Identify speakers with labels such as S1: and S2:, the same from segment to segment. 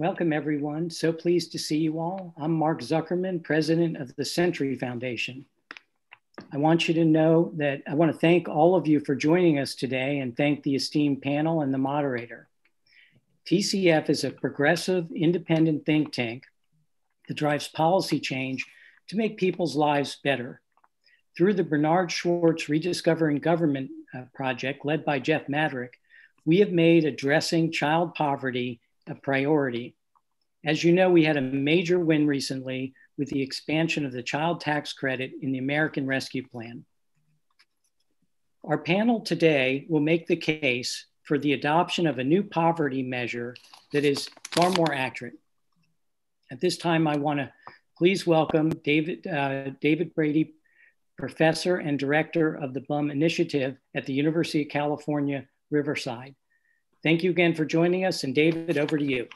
S1: Welcome, everyone. So pleased to see you all. I'm Mark Zuckerman, president of the Century Foundation. I want you to know that I want to thank all of you for joining us today and thank the esteemed panel and the moderator. TCF is a progressive, independent think tank that drives policy change to make people's lives better. Through the Bernard Schwartz Rediscovering Government uh, project led by Jeff Madrick, we have made addressing child poverty a priority. As you know, we had a major win recently with the expansion of the child tax credit in the American Rescue Plan. Our panel today will make the case for the adoption of a new poverty measure that is far more accurate. At this time, I want to please welcome David, uh, David Brady, professor and director of the Blum Initiative at the University of California, Riverside. Thank you again for joining us. And David, over to you.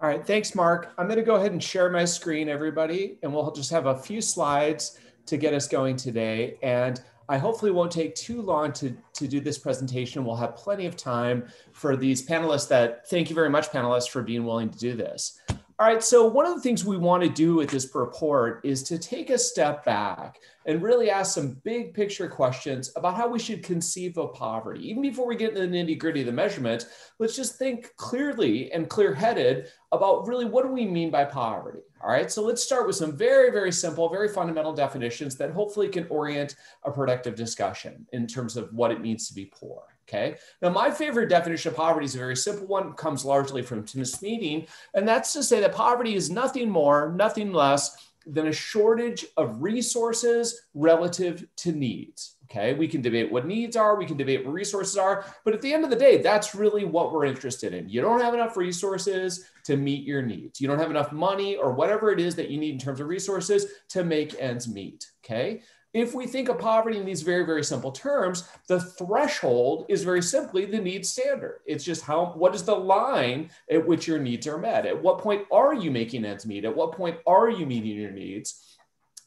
S2: All right, thanks, Mark. I'm going to go ahead and share my screen, everybody, and we'll just have a few slides to get us going today. And I hopefully won't take too long to, to do this presentation. We'll have plenty of time for these panelists that, thank you very much, panelists, for being willing to do this. All right, so one of the things we want to do with this report is to take a step back and really ask some big picture questions about how we should conceive of poverty. Even before we get into the nitty gritty of the measurement, let's just think clearly and clear headed about really what do we mean by poverty. All right, so let's start with some very, very simple, very fundamental definitions that hopefully can orient a productive discussion in terms of what it means to be poor. Okay. Now, my favorite definition of poverty is a very simple one, comes largely from Tim Smeeding, and that's to say that poverty is nothing more, nothing less than a shortage of resources relative to needs. Okay, we can debate what needs are, we can debate what resources are, but at the end of the day, that's really what we're interested in. You don't have enough resources to meet your needs. You don't have enough money or whatever it is that you need in terms of resources to make ends meet. Okay, if we think of poverty in these very, very simple terms, the threshold is very simply the need standard. It's just how, what is the line at which your needs are met? At what point are you making ends meet? At what point are you meeting your needs?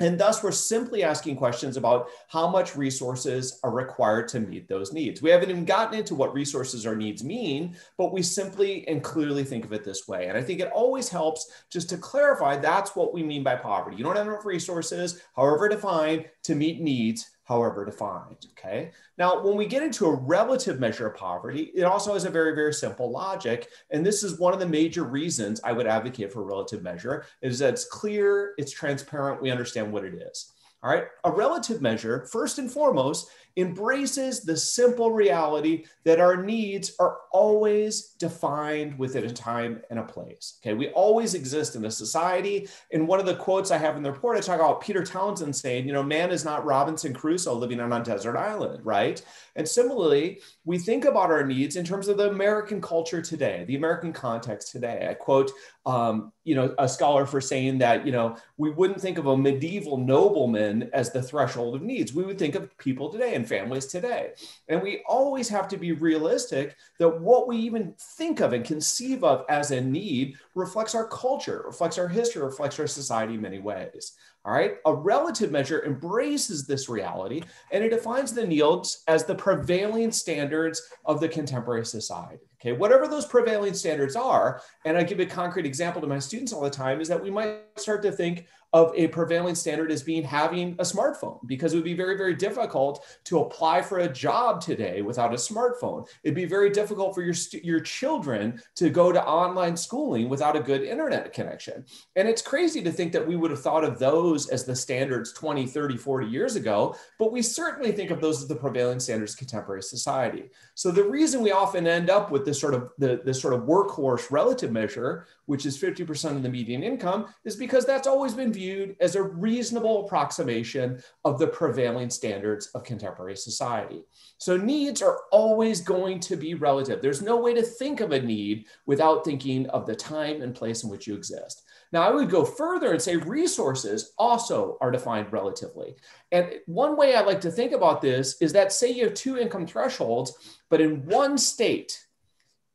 S2: And thus, we're simply asking questions about how much resources are required to meet those needs. We haven't even gotten into what resources or needs mean, but we simply and clearly think of it this way. And I think it always helps just to clarify that's what we mean by poverty. You don't have enough resources, however defined, to meet needs however defined. Okay. Now, when we get into a relative measure of poverty, it also has a very, very simple logic. And this is one of the major reasons I would advocate for relative measure is that it's clear, it's transparent, we understand what it is. All right. A relative measure, first and foremost, embraces the simple reality that our needs are always defined within a time and a place. Okay, we always exist in a society. And one of the quotes I have in the report, I talk about Peter Townsend saying, you know, man is not Robinson Crusoe living on a desert island, right? And similarly, we think about our needs in terms of the American culture today, the American context today. I quote, um, you know, a scholar for saying that, you know, we wouldn't think of a medieval nobleman as the threshold of needs. We would think of people today and families today. And we always have to be realistic that what we even think of and conceive of as a need reflects our culture, reflects our history, reflects our society in many ways. All right. A relative measure embraces this reality and it defines the needs as the prevailing standards of the contemporary society. Okay. Whatever those prevailing standards are, and I give a concrete example to my students all the time, is that we might start to think of a prevailing standard as being having a smartphone because it would be very, very difficult to apply for a job today without a smartphone. It'd be very difficult for your, your children to go to online schooling without a good internet connection. And it's crazy to think that we would have thought of those as the standards 20, 30, 40 years ago, but we certainly think of those as the prevailing standards of contemporary society. So the reason we often end up with this sort of the, this sort of workhorse relative measure, which is 50% of the median income, is because that's always been viewed as a reasonable approximation of the prevailing standards of contemporary society. So needs are always going to be relative. There's no way to think of a need without thinking of the time and place in which you exist. Now, I would go further and say resources also are defined relatively. And one way I like to think about this is that, say, you have two income thresholds, but in one state,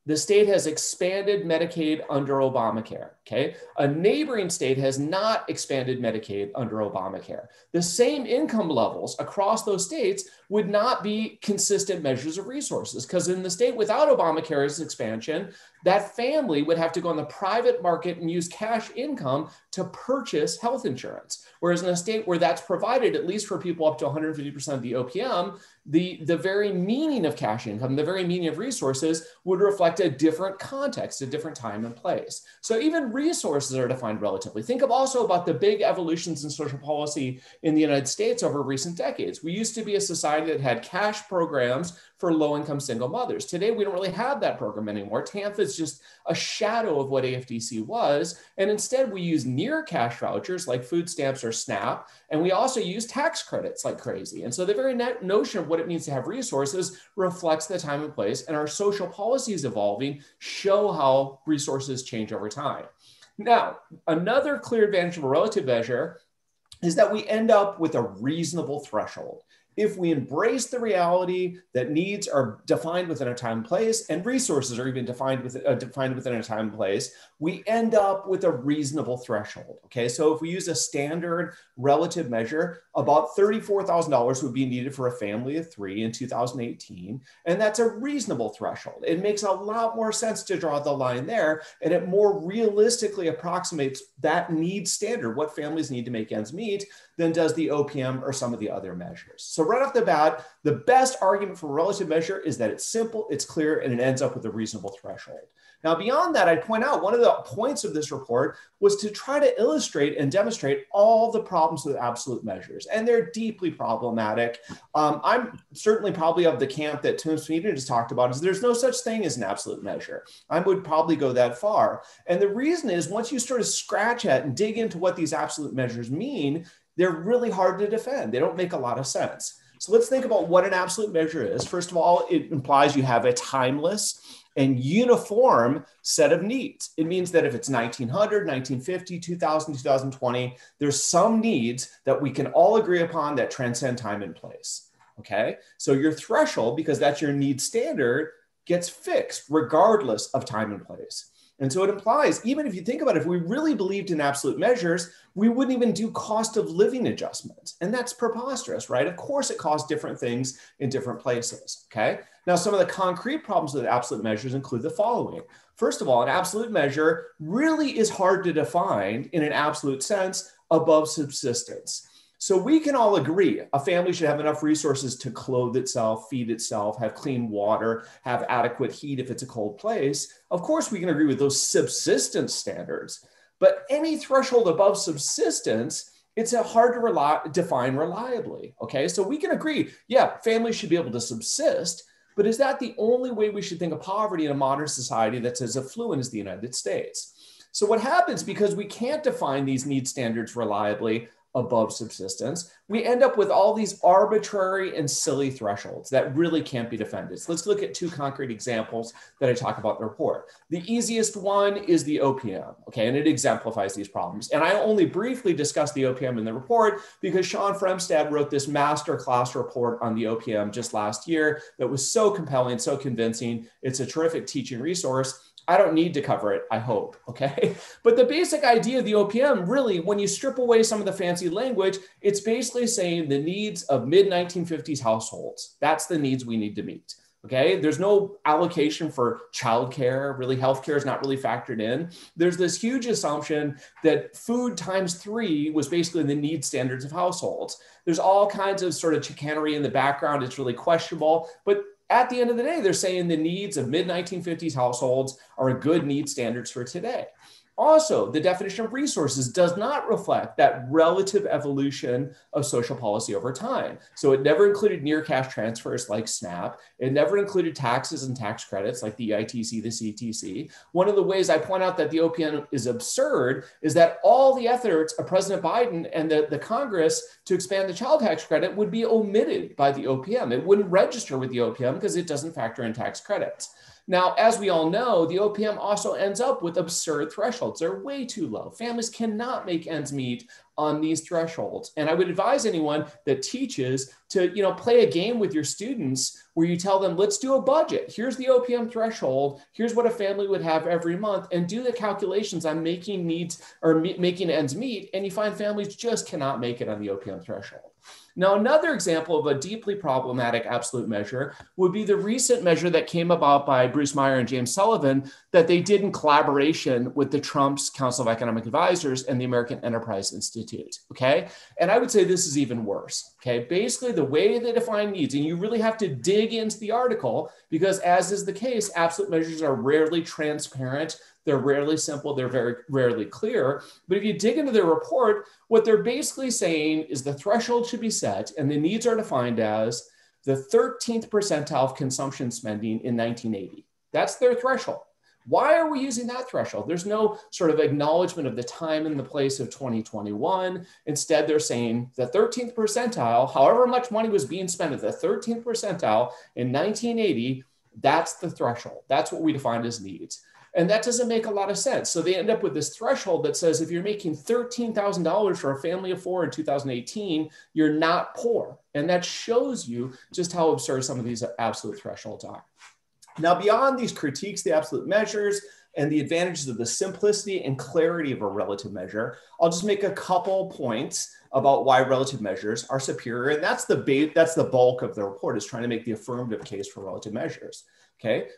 S2: the state has expanded Medicaid under Obamacare. Okay, a neighboring state has not expanded Medicaid under Obamacare. The same income levels across those states would not be consistent measures of resources because in the state without Obamacare's expansion, that family would have to go on the private market and use cash income to purchase health insurance. Whereas in a state where that's provided, at least for people up to 150% of the OPM, the, the very meaning of cash income, the very meaning of resources would reflect a different context, a different time and place. So even resources are defined relatively. Think of also about the big evolutions in social policy in the United States over recent decades. We used to be a society that had cash programs for low income single mothers. Today, we don't really have that program anymore. TANF is just a shadow of what AFDC was. And instead, we use near cash vouchers like food stamps or SNAP. And we also use tax credits like crazy. And so the very notion of what it means to have resources reflects the time and place. And our social policies evolving show how resources change over time. Now, another clear advantage of a relative measure is that we end up with a reasonable threshold if we embrace the reality that needs are defined within a time and place and resources are even defined, with, uh, defined within a time and place, we end up with a reasonable threshold. Okay, so if we use a standard relative measure, about $34,000 would be needed for a family of three in 2018. And that's a reasonable threshold. It makes a lot more sense to draw the line there, and it more realistically approximates that need standard, what families need to make ends meet, than does the OPM or some of the other measures. So right off the bat, the best argument for relative measure is that it's simple, it's clear, and it ends up with a reasonable threshold. Now, beyond that, I'd point out one of the points of this report was to try to illustrate and demonstrate all the problems with absolute measures, and they're deeply problematic. Um, I'm certainly probably of the camp that Tim Smeeding just talked about is there's no such thing as an absolute measure. I would probably go that far. And the reason is once you sort of scratch at and dig into what these absolute measures mean, they're really hard to defend. They don't make a lot of sense. So let's think about what an absolute measure is. First of all, it implies you have a timeless and uniform set of needs. It means that if it's 1900, 1950, 2000, 2020, there's some needs that we can all agree upon that transcend time and place. Okay. So your threshold, because that's your need standard, gets fixed regardless of time and place. And so it implies, even if you think about it, if we really believed in absolute measures, we wouldn't even do cost of living adjustments. And that's preposterous, right? Of course, it costs different things in different places. Okay. Now, some of the concrete problems with absolute measures include the following. First of all, an absolute measure really is hard to define in an absolute sense above subsistence. So we can all agree a family should have enough resources to clothe itself, feed itself, have clean water, have adequate heat if it's a cold place. Of course, we can agree with those subsistence standards. But any threshold above subsistence, it's hard to define reliably. Okay, so we can agree, yeah, families should be able to subsist, but is that the only way we should think of poverty in a modern society that's as affluent as the United States? So, what happens because we can't define these need standards reliably, above subsistence, we end up with all these arbitrary and silly thresholds that really can't be defended. So let's look at two concrete examples that I talk about in the report. The easiest one is the OPM, okay, and it exemplifies these problems. And I only briefly discussed the OPM in the report because Shawn Fremstad wrote this masterclass report on the OPM just last year that was so compelling, so convincing. It's a terrific teaching resource. I don't need to cover it, I hope. Okay. But the basic idea of the OPM really, when you strip away some of the fancy language, it's basically saying the needs of mid 1950s households. That's the needs we need to meet. Okay. There's no allocation for childcare. Really, healthcare is not really factored in. There's this huge assumption that food times three was basically the need standards of households. There's all kinds of sort of chicanery in the background. It's really questionable. But at the end of the day, they're saying the needs of mid 1950s households are a good need standards for today. Also, the definition of resources does not reflect that relative evolution of social policy over time. So it never included near cash transfers like SNAP. It never included taxes and tax credits like the EITC, the CTC. One of the ways I point out that the OPM is absurd is that all the efforts of President Biden and the, the Congress to expand the child tax credit would be omitted by the OPM. It wouldn't register with the OPM because it doesn't factor in tax credits. Now, as we all know, the OPM also ends up with absurd thresholds. They're way too low. Families cannot make ends meet on these thresholds. And I would advise anyone that teaches to, you know, play a game with your students where you tell them, let's do a budget. Here's the OPM threshold. Here's what a family would have every month and do the calculations on making needs or making ends meet. And you find families just cannot make it on the OPM threshold. Now, another example of a deeply problematic absolute measure would be the recent measure that came about by Bruce Meyer and James Sullivan that they did in collaboration with the Trump's Council of Economic Advisors and the American Enterprise Institute. Okay. And I would say this is even worse. Okay. Basically, the way they define needs, and you really have to dig into the article because, as is the case, absolute measures are rarely transparent. They're rarely simple, they're very rarely clear. But if you dig into their report, what they're basically saying is the threshold should be set and the needs are defined as the 13th percentile of consumption spending in 1980. That's their threshold. Why are we using that threshold? There's no sort of acknowledgement of the time and the place of 2021. Instead, they're saying the 13th percentile, however much money was being spent at the 13th percentile in 1980, that's the threshold. That's what we define as needs. And that doesn't make a lot of sense. So they end up with this threshold that says if you're making $13,000 for a family of four in 2018, you're not poor. And that shows you just how absurd some of these absolute thresholds are. Now, beyond these critiques, the absolute measures, and the advantages of the simplicity and clarity of a relative measure, I'll just make a couple points about why relative measures are superior. And that's the, that's the bulk of the report is trying to make the affirmative case for relative measures. Okay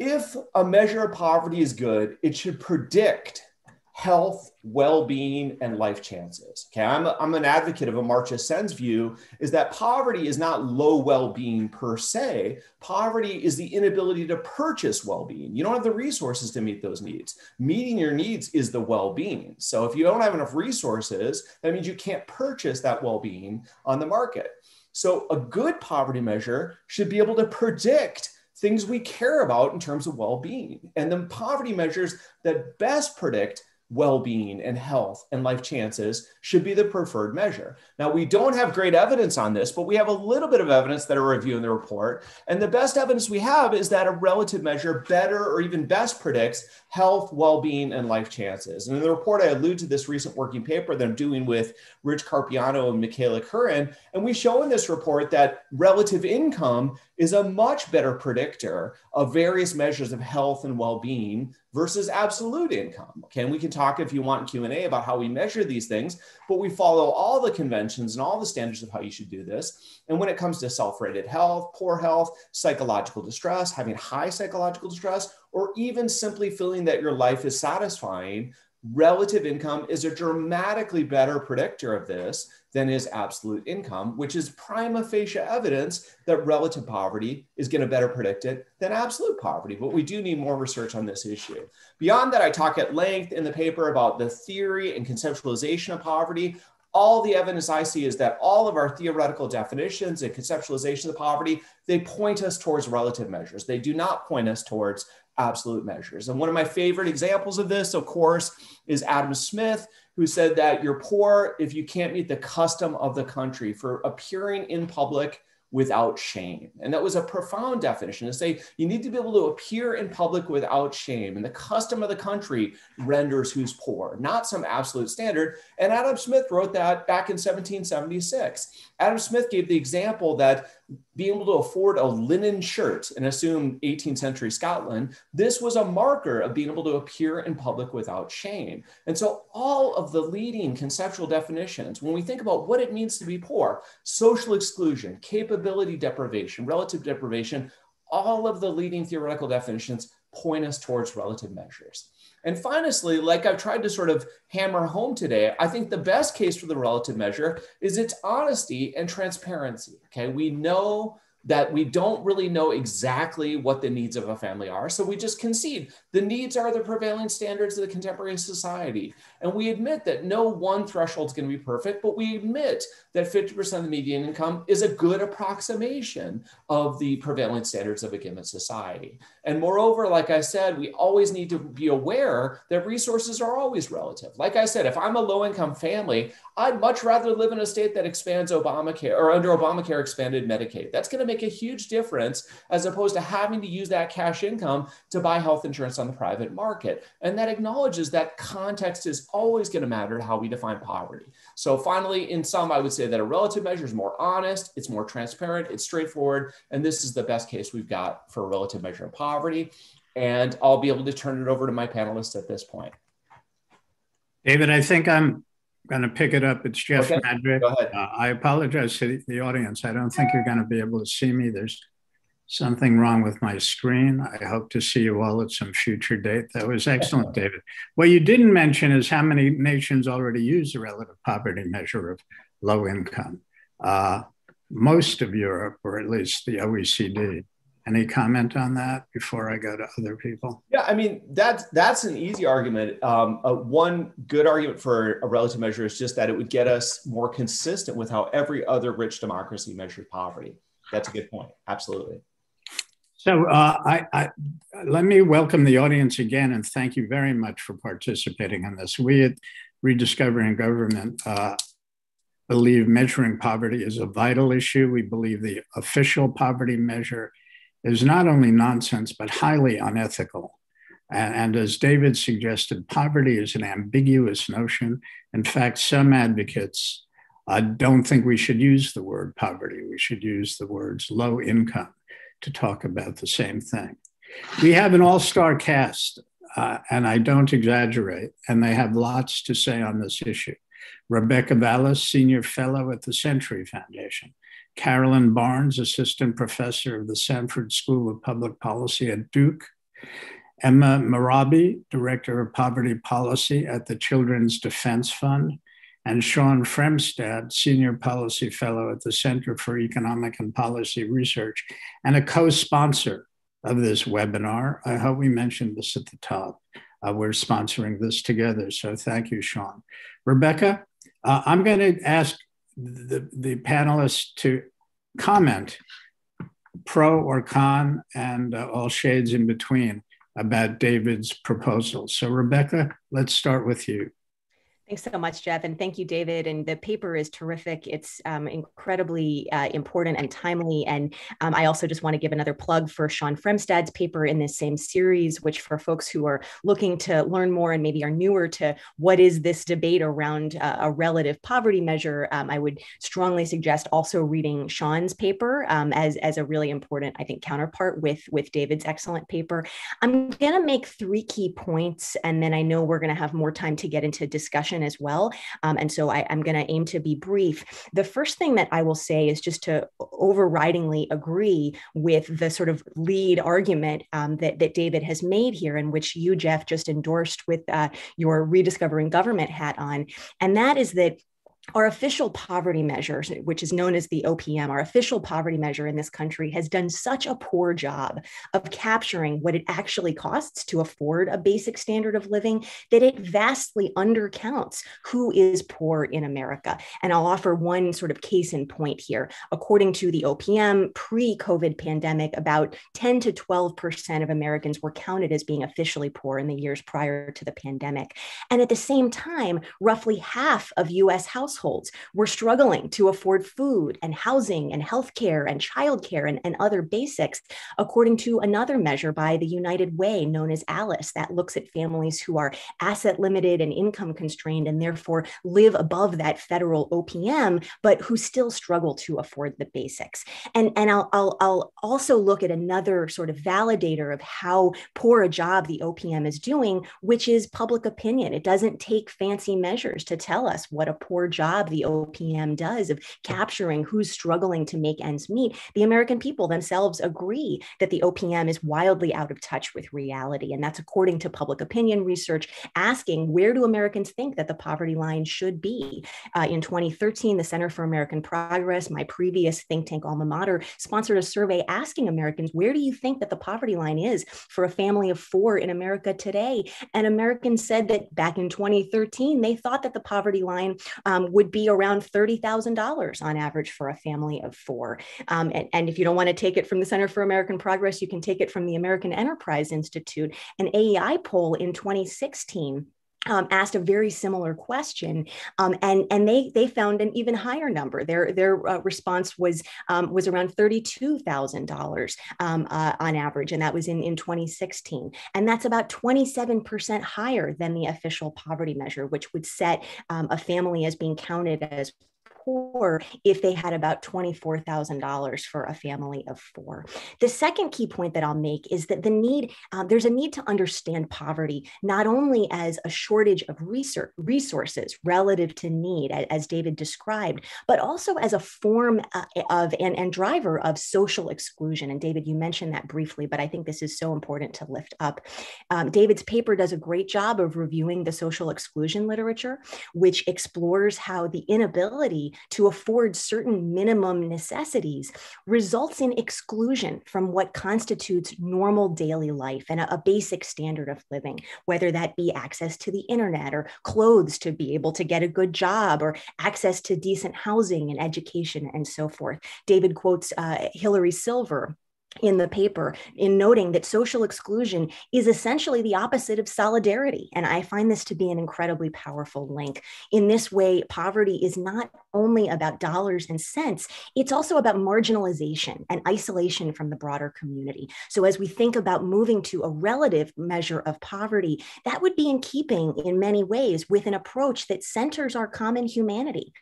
S2: if a measure of poverty is good, it should predict health, well-being, and life chances. Okay, I'm, a, I'm an advocate of a Amartya Sen's view is that poverty is not low well-being per se. Poverty is the inability to purchase well-being. You don't have the resources to meet those needs. Meeting your needs is the well-being. So if you don't have enough resources, that means you can't purchase that well-being on the market. So a good poverty measure should be able to predict things we care about in terms of well being. And the poverty measures that best predict well-being and health and life chances should be the preferred measure. Now we don't have great evidence on this, but we have a little bit of evidence that are reviewing the report. And the best evidence we have is that a relative measure better or even best predicts health, well-being, and life chances. And in the report, I allude to this recent working paper that I'm doing with Rich Carpiano and Michaela Curran. And we show in this report that relative income is a much better predictor of various measures of health and well-being versus absolute income. Okay, and we can talk if you want Q&A about how we measure these things, but we follow all the conventions and all the standards of how you should do this. And when it comes to self-rated health, poor health, psychological distress, having high psychological distress, or even simply feeling that your life is satisfying, relative income is a dramatically better predictor of this than is absolute income, which is prima facie evidence that relative poverty is going to better predict it than absolute poverty. But we do need more research on this issue. Beyond that, I talk at length in the paper about the theory and conceptualization of poverty. All the evidence I see is that all of our theoretical definitions and conceptualization of poverty, they point us towards relative measures. They do not point us towards absolute measures. And one of my favorite examples of this, of course, is Adam Smith, who said that you're poor if you can't meet the custom of the country for appearing in public without shame. And that was a profound definition to say you need to be able to appear in public without shame. And the custom of the country renders who's poor, not some absolute standard. And Adam Smith wrote that back in 1776. Adam Smith gave the example that being able to afford a linen shirt and assume 18th century Scotland, this was a marker of being able to appear in public without shame. And so, all of the leading conceptual definitions, when we think about what it means to be poor, social exclusion, capability deprivation, relative deprivation, all of the leading theoretical definitions point us towards relative measures. And finally, like I've tried to sort of hammer home today, I think the best case for the relative measure is its honesty and transparency. Okay, we know that we don't really know exactly what the needs of a family are. So we just concede the needs are the prevailing standards of the contemporary society. And we admit that no one threshold is going to be perfect, but we admit that 50% of the median income is a good approximation of the prevailing standards of a given society. And moreover, like I said, we always need to be aware that resources are always relative. Like I said, if I'm a low income family, I'd much rather live in a state that expands Obamacare or under Obamacare expanded Medicaid. That's going to make a huge difference as opposed to having to use that cash income to buy health insurance on the private market. And that acknowledges that context is always going to matter to how we define poverty. So finally, in sum, I would say that a relative measure is more honest, it's more transparent, it's straightforward, and this is the best case we've got for a relative measure of poverty. And I'll be able to turn it over to my panelists at this point.
S3: David, I think I'm going to pick it up. It's Jeff
S2: Okay,
S3: Madrick.
S2: Go ahead.
S3: Uh, I apologize to the audience. I don't think you're going to be able to see me. There's something wrong with my screen. I hope to see you all at some future date. That was excellent, David. What you didn't mention is how many nations already use the relative poverty measure of low income. Uh, most of Europe, or at least the OECD. Any comment on that before I go to other people?
S2: Yeah, I mean that's that's an easy argument. Um, uh, one good argument for a relative measure is just that it would get us more consistent with how every other rich democracy measures poverty. That's a good point. Absolutely.
S3: So uh, I, I, let me welcome the audience again and thank you very much for participating in this. We at Rediscovering Government uh, believe measuring poverty is a vital issue. We believe the official poverty measure is not only nonsense, but highly unethical. And, as David suggested, poverty is an ambiguous notion. In fact, some advocates uh, don't think we should use the word poverty. We should use the words low income to talk about the same thing. We have an all star cast, uh, and I don't exaggerate, and they have lots to say on this issue. Rebecca Vallas, Senior Fellow at the Century Foundation. Carolyn Barnes, Assistant Professor of the Sanford School of Public Policy at Duke. Emma Mehrabi, Director of Poverty Policy at the Children's Defense Fund. And Shawn Fremstad, Senior Policy Fellow at the Center for Economic and Policy Research, and a co sponsor of this webinar. I hope we mentioned this at the top. Uh, we're sponsoring this together. So thank you, Shawn. Rebecca, uh, I'm going to ask the, the panelists to comment pro or con and uh, all shades in between about David's proposal. So, Rebecca, let's start with you.
S4: Thanks so much, Jeff. And thank you, David. And the paper is terrific. It's um, incredibly uh, important and timely. And um, I also just want to give another plug for Shawn Fremstad's paper in this same series, which for folks who are looking to learn more and maybe are newer to what is this debate around uh, a relative poverty measure, um, I would strongly suggest also reading Shawn's paper um, as, as a really important, I think, counterpart with, with David's excellent paper. I'm going to make three key points, and then I know we're going to have more time to get into discussion as well. Um, and so I, I'm going to aim to be brief. The first thing that I will say is just to overridingly agree with the sort of lead argument um, that, that David has made here, in which you, Jeff, just endorsed with uh, your rediscovering government hat on. And that is that our official poverty measure, which is known as the OPM, our official poverty measure in this country, has done such a poor job of capturing what it actually costs to afford a basic standard of living that it vastly undercounts who is poor in America. And I'll offer one sort of case in point here. According to the OPM, pre COVID pandemic, about 10 to 12% of Americans were counted as being officially poor in the years prior to the pandemic. And at the same time, roughly half of US households households were struggling to afford food and housing and healthcare and childcare and, and other basics, according to another measure by the United Way known as ALICE that looks at families who are asset limited and income constrained and therefore live above that federal OPM, but who still struggle to afford the basics. And, and I'll, I'll, I'll also look at another sort of validator of how poor a job the OPM is doing, which is public opinion. It doesn't take fancy measures to tell us what a poor job job the OPM does of capturing who's struggling to make ends meet, the American people themselves agree that the OPM is wildly out of touch with reality. And that's according to public opinion research asking where do Americans think that the poverty line should be? Uh, in 2013, the Center for American Progress, my previous think tank alma mater, sponsored a survey asking Americans where do you think that the poverty line is for a family of four in America today? And Americans said that back in 2013, they thought that the poverty line um, would be around $30,000 on average for a family of four. Um, and, and if you don't want to take it from the Center for American Progress, you can take it from the American Enterprise Institute. An AEI poll in 2016 um, asked a very similar question, um, and and they they found an even higher number. Their their uh, response was um, was around thirty two thousand um, uh, dollars on average, and that was in in twenty sixteen, and that's about twenty seven percent higher than the official poverty measure, which would set um, a family as being counted as poor if they had about $24,000 for a family of four. The second key point that I'll make is that the need, um, there's a need to understand poverty, not only as a shortage of research, resources relative to need, as David described, but also as a form uh, of and, and driver of social exclusion. And David, you mentioned that briefly, but I think this is so important to lift up. Um, David's paper does a great job of reviewing the social exclusion literature, which explores how the inability to afford certain minimum necessities results in exclusion from what constitutes normal daily life and a, a basic standard of living, whether that be access to the internet or clothes to be able to get a good job or access to decent housing and education and so forth. David quotes uh, Hilary Silver in the paper in noting that social exclusion is essentially the opposite of solidarity. And I find this to be an incredibly powerful link. In this way, poverty is not only about dollars and cents, it's also about marginalization and isolation from the broader community. So, as we think about moving to a relative measure of poverty, that would be in keeping in many ways with an approach that centers our common humanity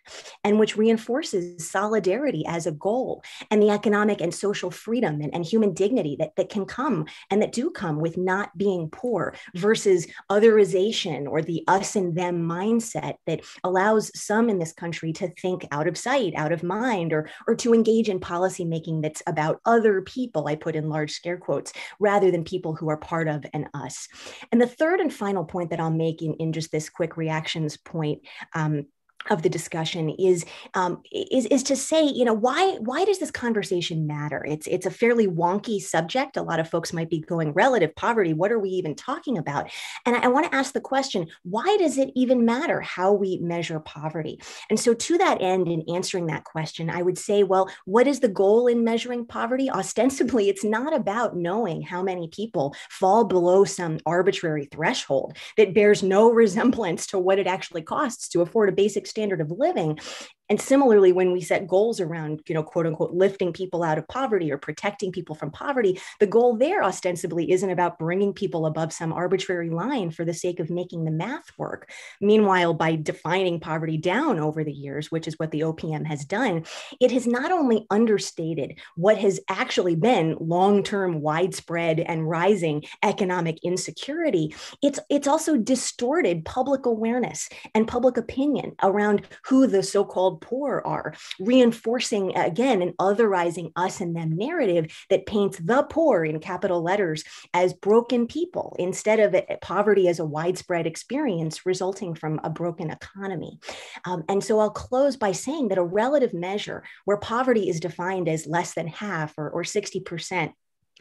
S4: and which reinforces solidarity as a goal and the economic and social freedom and, and human dignity that, that can come and that do come with not being poor versus otherization or the us and them mindset that allows some in this country to think out of sight, out of mind, or, or to engage in policy making that's about other people, I put in large scare quotes, rather than people who are part of an us. And the third and final point that I'll make in, in just this quick reactions point um, of the discussion is um, is is to say you know why why does this conversation matter? It's it's a fairly wonky subject. A lot of folks might be going relative poverty what are we even talking about? And i, I want to ask the question why does it even matter how we measure poverty? And so to that end in answering that question i would say well what is the goal in measuring poverty? Ostensibly it's not about knowing how many people fall below some arbitrary threshold that bears no resemblance to what it actually costs to afford a basic standard of living and similarly, when we set goals around, you know, quote unquote, lifting people out of poverty or protecting people from poverty, the goal there ostensibly isn't about bringing people above some arbitrary line for the sake of making the math work. Meanwhile, by defining poverty down over the years, which is what the OPM has done, it has not only understated what has actually been long-term, widespread, and rising economic insecurity, it's it's also distorted public awareness and public opinion around who the so-called poor are, reinforcing again an otherizing us and them narrative that paints the poor in capital letters as broken people instead of poverty as a widespread experience resulting from a broken economy. Um, and so I'll close by saying that a relative measure where poverty is defined as less than half or, or 60%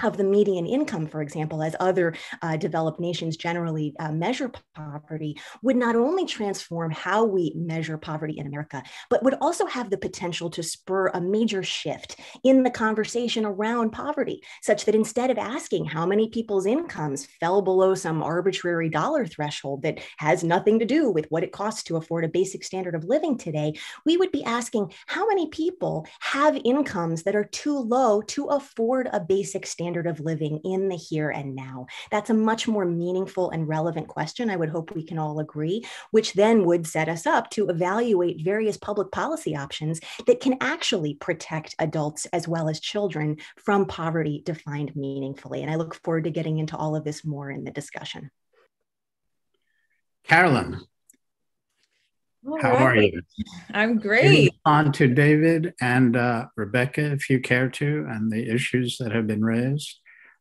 S4: of the median income, for example, as other uh, developed nations generally uh, measure poverty, would not only transform how we measure poverty in America, but would also have the potential to spur a major shift in the conversation around poverty, such that instead of asking how many people's incomes fell below some arbitrary dollar threshold that has nothing to do with what it costs to afford a basic standard of living today, we would be asking how many people have incomes that are too low to afford a basic standard standard of living in the here and now? That's a much more meaningful and relevant question. I would hope we can all agree, which then would set us up to evaluate various public policy options that can actually protect adults as well as children from poverty defined meaningfully. And I look forward to getting into all of this more in the discussion.
S3: Carolyn, all How right. are you?
S5: I'm great.
S3: On to David and uh, Rebecca, if you care to, and the issues that have been raised,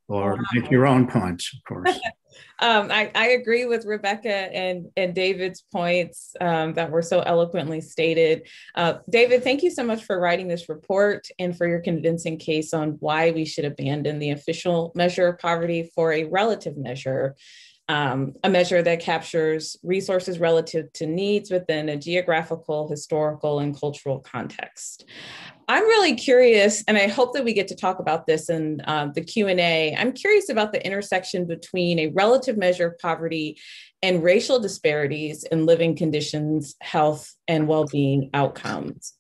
S3: or wow. make your own points, of course.
S5: um, I, I, agree with Rebecca and, and David's points um, that were so eloquently stated. Uh, David, thank you so much for writing this report and for your convincing case on why we should abandon the official measure of poverty for a relative measure um, a measure that captures resources relative to needs within a geographical, historical, and cultural context. I'm really curious, and I hope that we get to talk about this in uh, the Q&A. I'm curious about the intersection between a relative measure of poverty and racial disparities in living conditions, health, and well-being outcomes.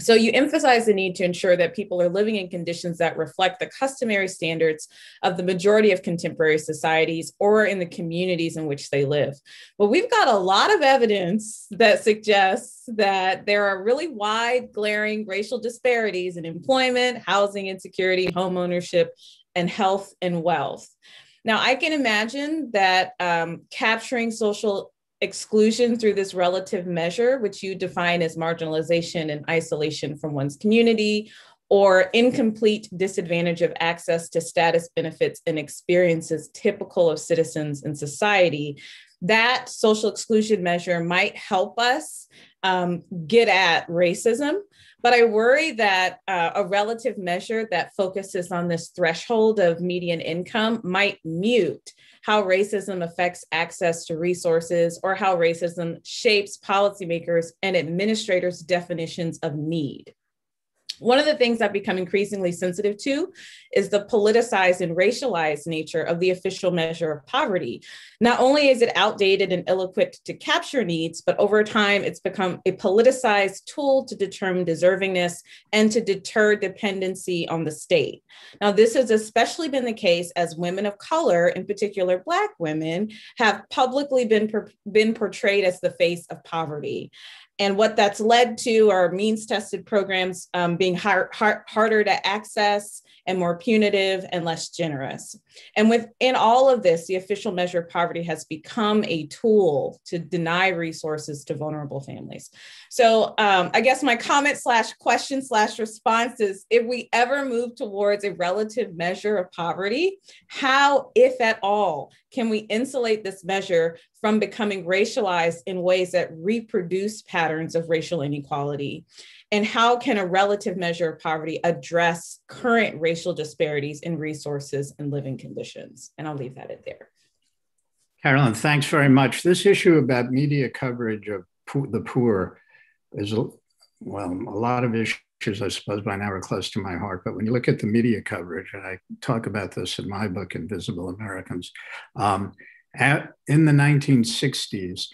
S5: So you emphasize the need to ensure that people are living in conditions that reflect the customary standards of the majority of contemporary societies or in the communities in which they live. But we've got a lot of evidence that suggests that there are really wide, glaring racial disparities in employment, housing insecurity, home ownership, and health and wealth. Now, I can imagine that um, capturing social exclusion through this relative measure, which you define as marginalization and isolation from one's community, or incomplete disadvantage of access to status benefits and experiences typical of citizens in society, that social exclusion measure might help us um, get at racism. But I worry that uh, a relative measure that focuses on this threshold of median income might mute how racism affects access to resources or how racism shapes policymakers and administrators' definitions of need. One of the things I've become increasingly sensitive to is the politicized and racialized nature of the official measure of poverty. Not only is it outdated and ill equipped to capture needs, but over time it's become a politicized tool to determine deservingness and to deter dependency on the state. Now, this has especially been the case as women of color, in particular Black women, have publicly been, been portrayed as the face of poverty. And what that's led to are means tested programs um, being hard, hard, harder to access and more punitive and less generous. And within all of this, the official measure of poverty has become a tool to deny resources to vulnerable families. So um, I guess my comment slash question slash response is if we ever move towards a relative measure of poverty, how, if at all, can we insulate this measure from becoming racialized in ways that reproduce patterns of racial inequality? And how can a relative measure of poverty address current racial disparities in resources and living conditions? And I'll leave that at there.
S3: Carolyn, thanks very much. This issue about media coverage of the poor is, well, a lot of issues, I suppose, by now are close to my heart. But when you look at the media coverage, and I talk about this in my book, Invisible Americans, um, at, in the 1960s,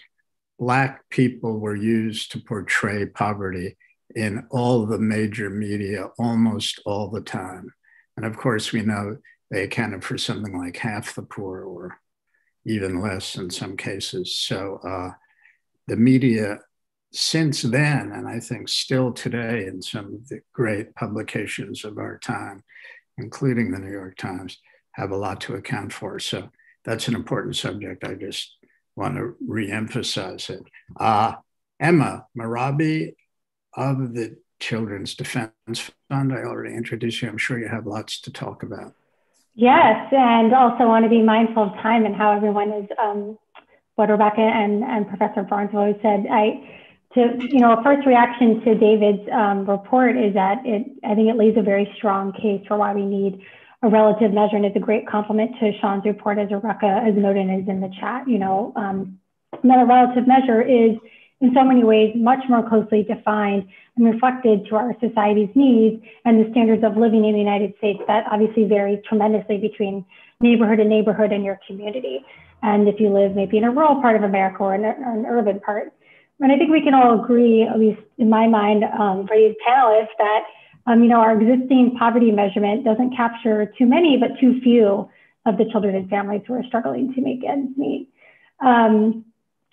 S3: Black people were used to portray poverty in all the major media almost all the time. And of course, we know they accounted for something like half the poor or even less in some cases. So uh, the media since then, and I think still today in some of the great publications of our time, including the New York Times, have a lot to account for. So that's an important subject. I just want to reemphasize it. Uh, Emma Mehrabi of the Children's Defense Fund. I already introduced you. I'm sure you have lots to talk about.
S6: Yes, and also want to be mindful of time and how everyone is, um, what Rebecca and, and Professor Barnes always said. I, to, you know, a first reaction to David's um, report is that it, I think it lays a very strong case for why we need a relative measure, and it's a great compliment to Shawn's report, as Rebecca as noted is in the chat. You know, um, that a relative measure is in so many ways much more closely defined and reflected to our society's needs and the standards of living in the United States that obviously vary tremendously between neighborhood and neighborhood and your community. And if you live maybe in a rural part of America or an, an urban part. And I think we can all agree, at least in my mind, um, for these panelists, that um, you know our existing poverty measurement doesn't capture too many, but too few of the children and families who are struggling to make ends meet. Um,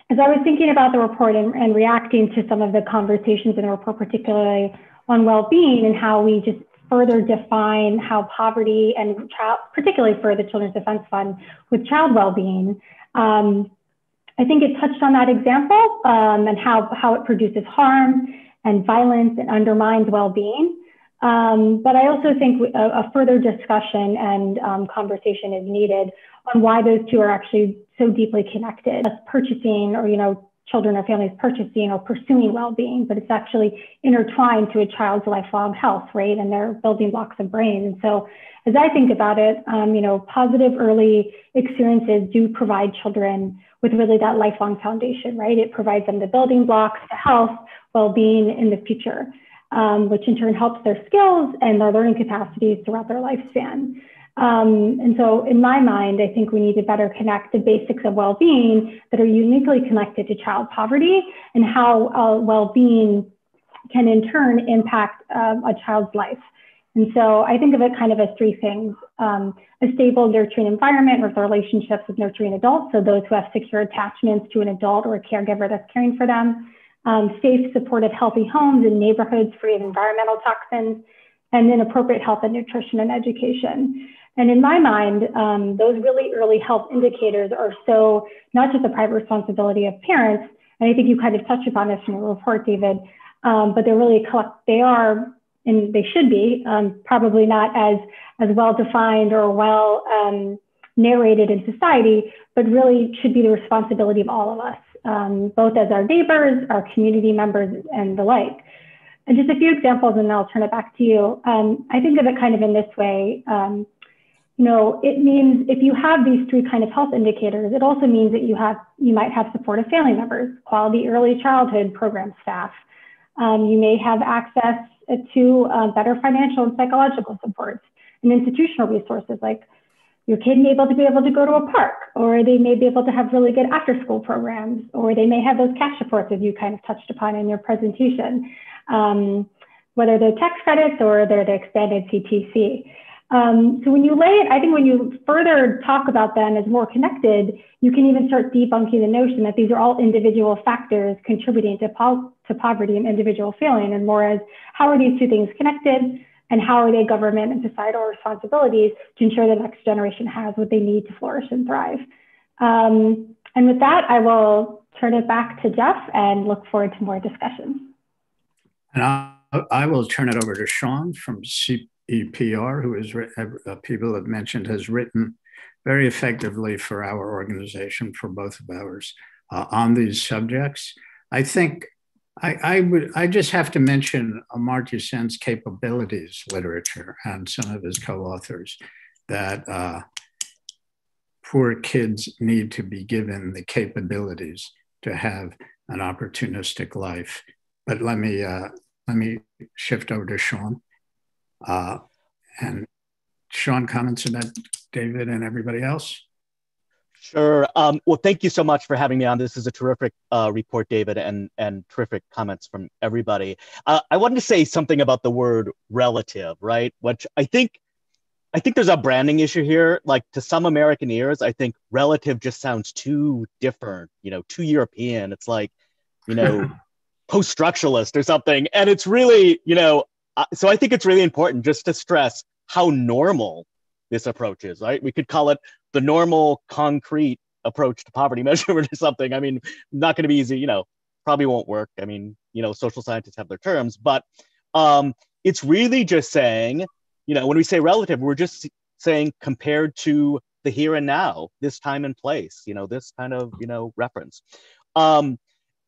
S6: as I was thinking about the report and, and reacting to some of the conversations in the report, particularly on well-being and how we just further define how poverty and child, particularly for the Children's Defense Fund with child well-being. Um, I think it touched on that example um, and how, how it produces harm and violence and undermines well-being. Um, but I also think a, a further discussion and um, conversation is needed on why those two are actually so deeply connected. Purchasing or, you know, children or families purchasing or pursuing well-being, but it's actually intertwined to a child's lifelong health, right? And they're building blocks of brain. And so as I think about it, um, you know, positive early experiences do provide children with really that lifelong foundation, right? It provides them the building blocks to health, well-being in the future, um, which in turn helps their skills and their learning capacities throughout their lifespan. Um, and so in my mind, I think we need to better connect the basics of well-being that are uniquely connected to child poverty and how uh, well-being can in turn impact um, a child's life. And so I think of it kind of as three things. Um, a stable, nurturing environment with relationships with nurturing adults, so those who have secure attachments to an adult or a caregiver that's caring for them. Um, safe, supportive, healthy homes and neighborhoods free of environmental toxins, and then appropriate health and nutrition and education. And in my mind, um, those really early health indicators are so not just a private responsibility of parents, and I think you kind of touched upon this in your report, David, um, but they're really collect, they are, and they should be, um, probably not as, as well defined or well um, narrated in society, but really should be the responsibility of all of us, um, both as our neighbors, our community members, and the like. And just a few examples, and then I'll turn it back to you. Um, I think of it kind of in this way. Um, you know, it means if you have these three kind of health indicators, it also means that you have you might have supportive family members, quality early childhood program staff. Um, you may have access to uh, better financial and psychological supports and institutional resources like your kid may be able to be able to go to a park, or they may be able to have really good after school programs, or they may have those cash supports as you kind of touched upon in your presentation, um, whether they're tax credits or they're the expanded CTC. Um, so when you lay it, I think when you further talk about them as more connected, you can even start debunking the notion that these are all individual factors contributing to, po to poverty and individual failing, and more as how are these two things connected, and how are they government and societal responsibilities to ensure the next generation has what they need to flourish and thrive. Um, and with that, I will turn it back to Jeff and look forward to more discussions.
S3: And I, I will turn it over to Shawn from C EPR, who is uh, people have mentioned, has written very effectively for our organization, for both of ours, uh, on these subjects. I think I, I, would I just have to mention Amartya Sen's capabilities literature and some of his co-authors that uh, poor kids need to be given the capabilities to have an opportunistic life. But let me uh, let me shift over to Shawn. Uh, and Shawn, comments about David and everybody else?
S7: Sure. Um, well, thank you so much for having me on. This is a terrific uh, report, David, and and terrific comments from everybody. Uh, I wanted to say something about the word relative, right? Which I think, I think there's a branding issue here. Like to some American ears, I think relative just sounds too different, you know, too European. It's like, you know, post-structuralist or something. And it's really, you know, uh, so I think it's really important just to stress how normal this approach is, right? We could call it the normal concrete approach to poverty measurement or something. I mean, not going to be easy, you know, probably won't work. I mean, you know, social scientists have their terms, but um, it's really just saying, you know, when we say relative, we're just saying compared to the here and now, this time and place, you know, this kind of, you know, reference. Um,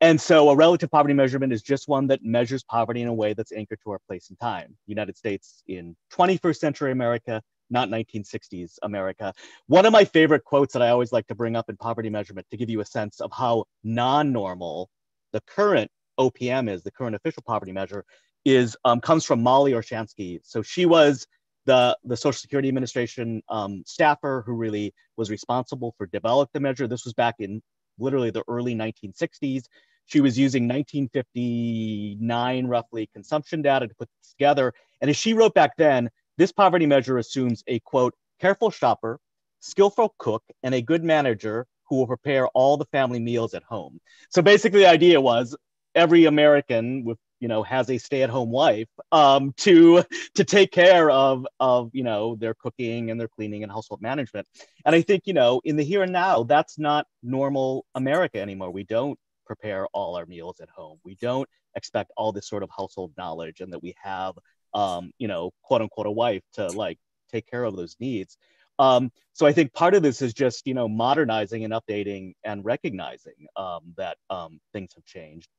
S7: and so a relative poverty measurement is just one that measures poverty in a way that's anchored to our place and time. United States in 21st century America, not 1960s America. One of my favorite quotes that I always like to bring up in poverty measurement to give you a sense of how non-normal the current OPM is, the current official poverty measure, is um, comes from Molly Orshansky. So she was the, the Social Security Administration um, staffer who really was responsible for developing the measure. This was back in literally the early 1960s. She was using 1959 roughly consumption data to put this together. And as she wrote back then, this poverty measure assumes a quote, careful shopper, skillful cook, and a good manager who will prepare all the family meals at home. So basically, the idea was every American with you know has a stay-at-home wife um, to to take care of of you know their cooking and their cleaning and household management. And i think you know in the here and now that's not normal america anymore. We don't prepare all our meals at home. We don't expect all this sort of household knowledge and that we have um, you know quote unquote a wife to like take care of those needs Um, so I think part of this is just you know modernizing and updating and recognizing um, that um, things have changed.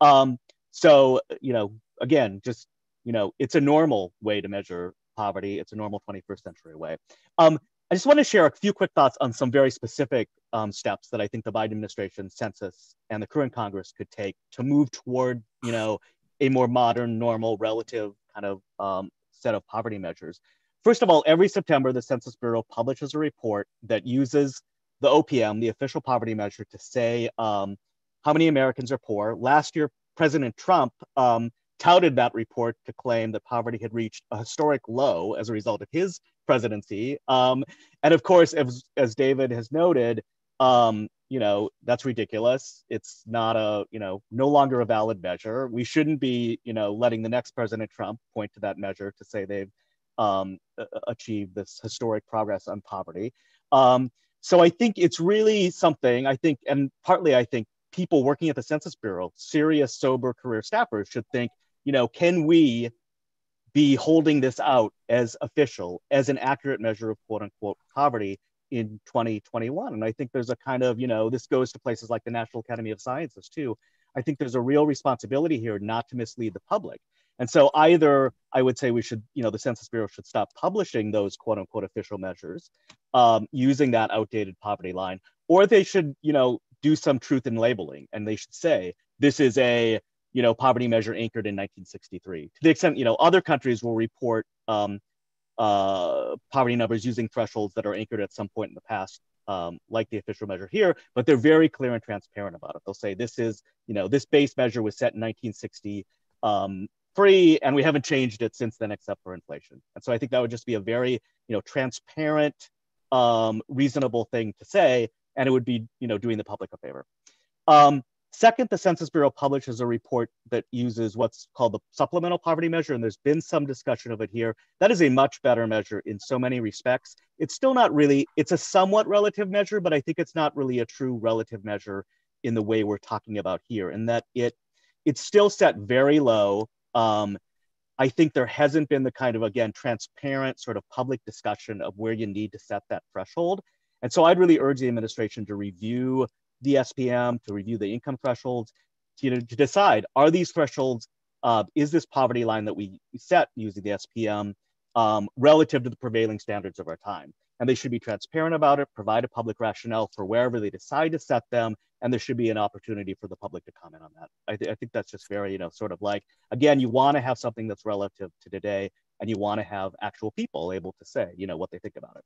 S7: Um, so you know, again, just you know, it's a normal way to measure poverty. It's a normal 21st century way. Um, I just want to share a few quick thoughts on some very specific um, steps that I think the Biden administration, census, and the current Congress could take to move toward, you know, a more modern, normal, relative kind of um, set of poverty measures. First of all, every September, the Census Bureau publishes a report that uses the OPM, the official poverty measure, to say um, how many Americans are poor. Last year, President Trump um, touted that report to claim that poverty had reached a historic low as a result of his presidency. Um, and of course, as, as David has noted, um, you know, that's ridiculous. It's not a, you know, no longer a valid measure. We shouldn't be, you know, letting the next President Trump point to that measure to say they've um, achieved this historic progress on poverty. Um, so I think it's really something, I think, and partly I think people working at the Census Bureau, serious, sober career staffers should think, you know, can we be holding this out as official, as an accurate measure of quote unquote poverty in 2021? And I think there's a kind of, you know, this goes to places like the National Academy of Sciences too. I think there's a real responsibility here not to mislead the public. And so either I would say we should, you know, the Census Bureau should stop publishing those quote unquote official measures um, using that outdated poverty line, or they should, you know, do some truth in labeling and they should say this is a you know, poverty measure anchored in 1963. To the extent, you know, other countries will report um, uh, poverty numbers using thresholds that are anchored at some point in the past, um, like the official measure here, but they're very clear and transparent about it. They'll say this is, you know, this base measure was set in 1960 um, free, and we haven't changed it since then except for inflation. And so I think that would just be a very, you know, transparent, um, reasonable thing to say, and it would be, you know, doing the public a favor. Um, Second, the Census Bureau publishes a report that uses what's called the supplemental poverty measure, and there's been some discussion of it here. That is a much better measure in so many respects. It's still not really, it's a somewhat relative measure, but I think it's not really a true relative measure in the way we're talking about here, and that it it's still set very low. Um, I think there hasn't been the kind of, again, transparent sort of public discussion of where you need to set that threshold. And so I'd really urge the administration to review the SPM, to review the income thresholds, to, to decide are these thresholds, uh, is this poverty line that we set using the SPM um, relative to the prevailing standards of our time? And they should be transparent about it, provide a public rationale for wherever they decide to set them, and there should be an opportunity for the public to comment on that. I, th- I think that's just very, you know, sort of like, again, you want to have something that's relative to today, and you want to have actual people able to say, you know, what they think about it.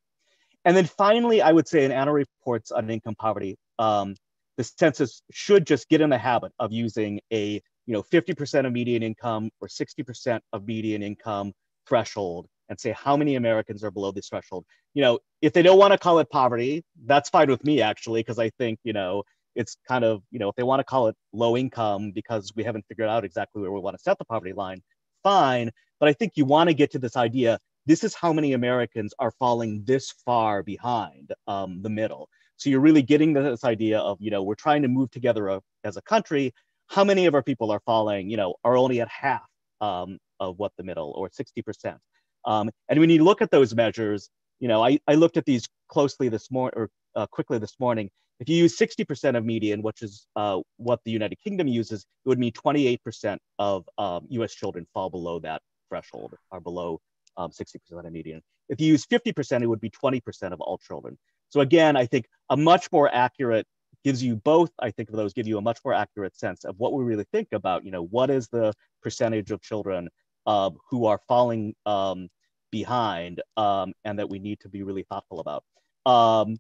S7: And then finally, I would say in annual reports on income poverty, um, the census should just get in the habit of using a you know 50% of median income or 60% of median income threshold and say how many Americans are below this threshold. You know, if they don't want to call it poverty, that's fine with me actually, because I think, you know, it's kind of, you know, if they want to call it low income because we haven't figured out exactly where we want to set the poverty line, fine. But I think you want to get to this idea this is how many Americans are falling this far behind um, the middle. So you're really getting this idea of, you know, we're trying to move together a, as a country. How many of our people are falling, you know, are only at half um, of what the middle or 60%. Um, and when you look at those measures, you know, I, I looked at these closely this morning or uh, quickly this morning. If you use 60% of median, which is uh, what the United Kingdom uses, it would mean 28% of um, US children fall below that threshold, are below um, 60% of median. If you use 50%, it would be 20% of all children. So again, I think a much more accurate gives you both, I think of those give you a much more accurate sense of what we really think about, you know, what is the percentage of children uh, who are falling um, behind um, and that we need to be really thoughtful about. Um,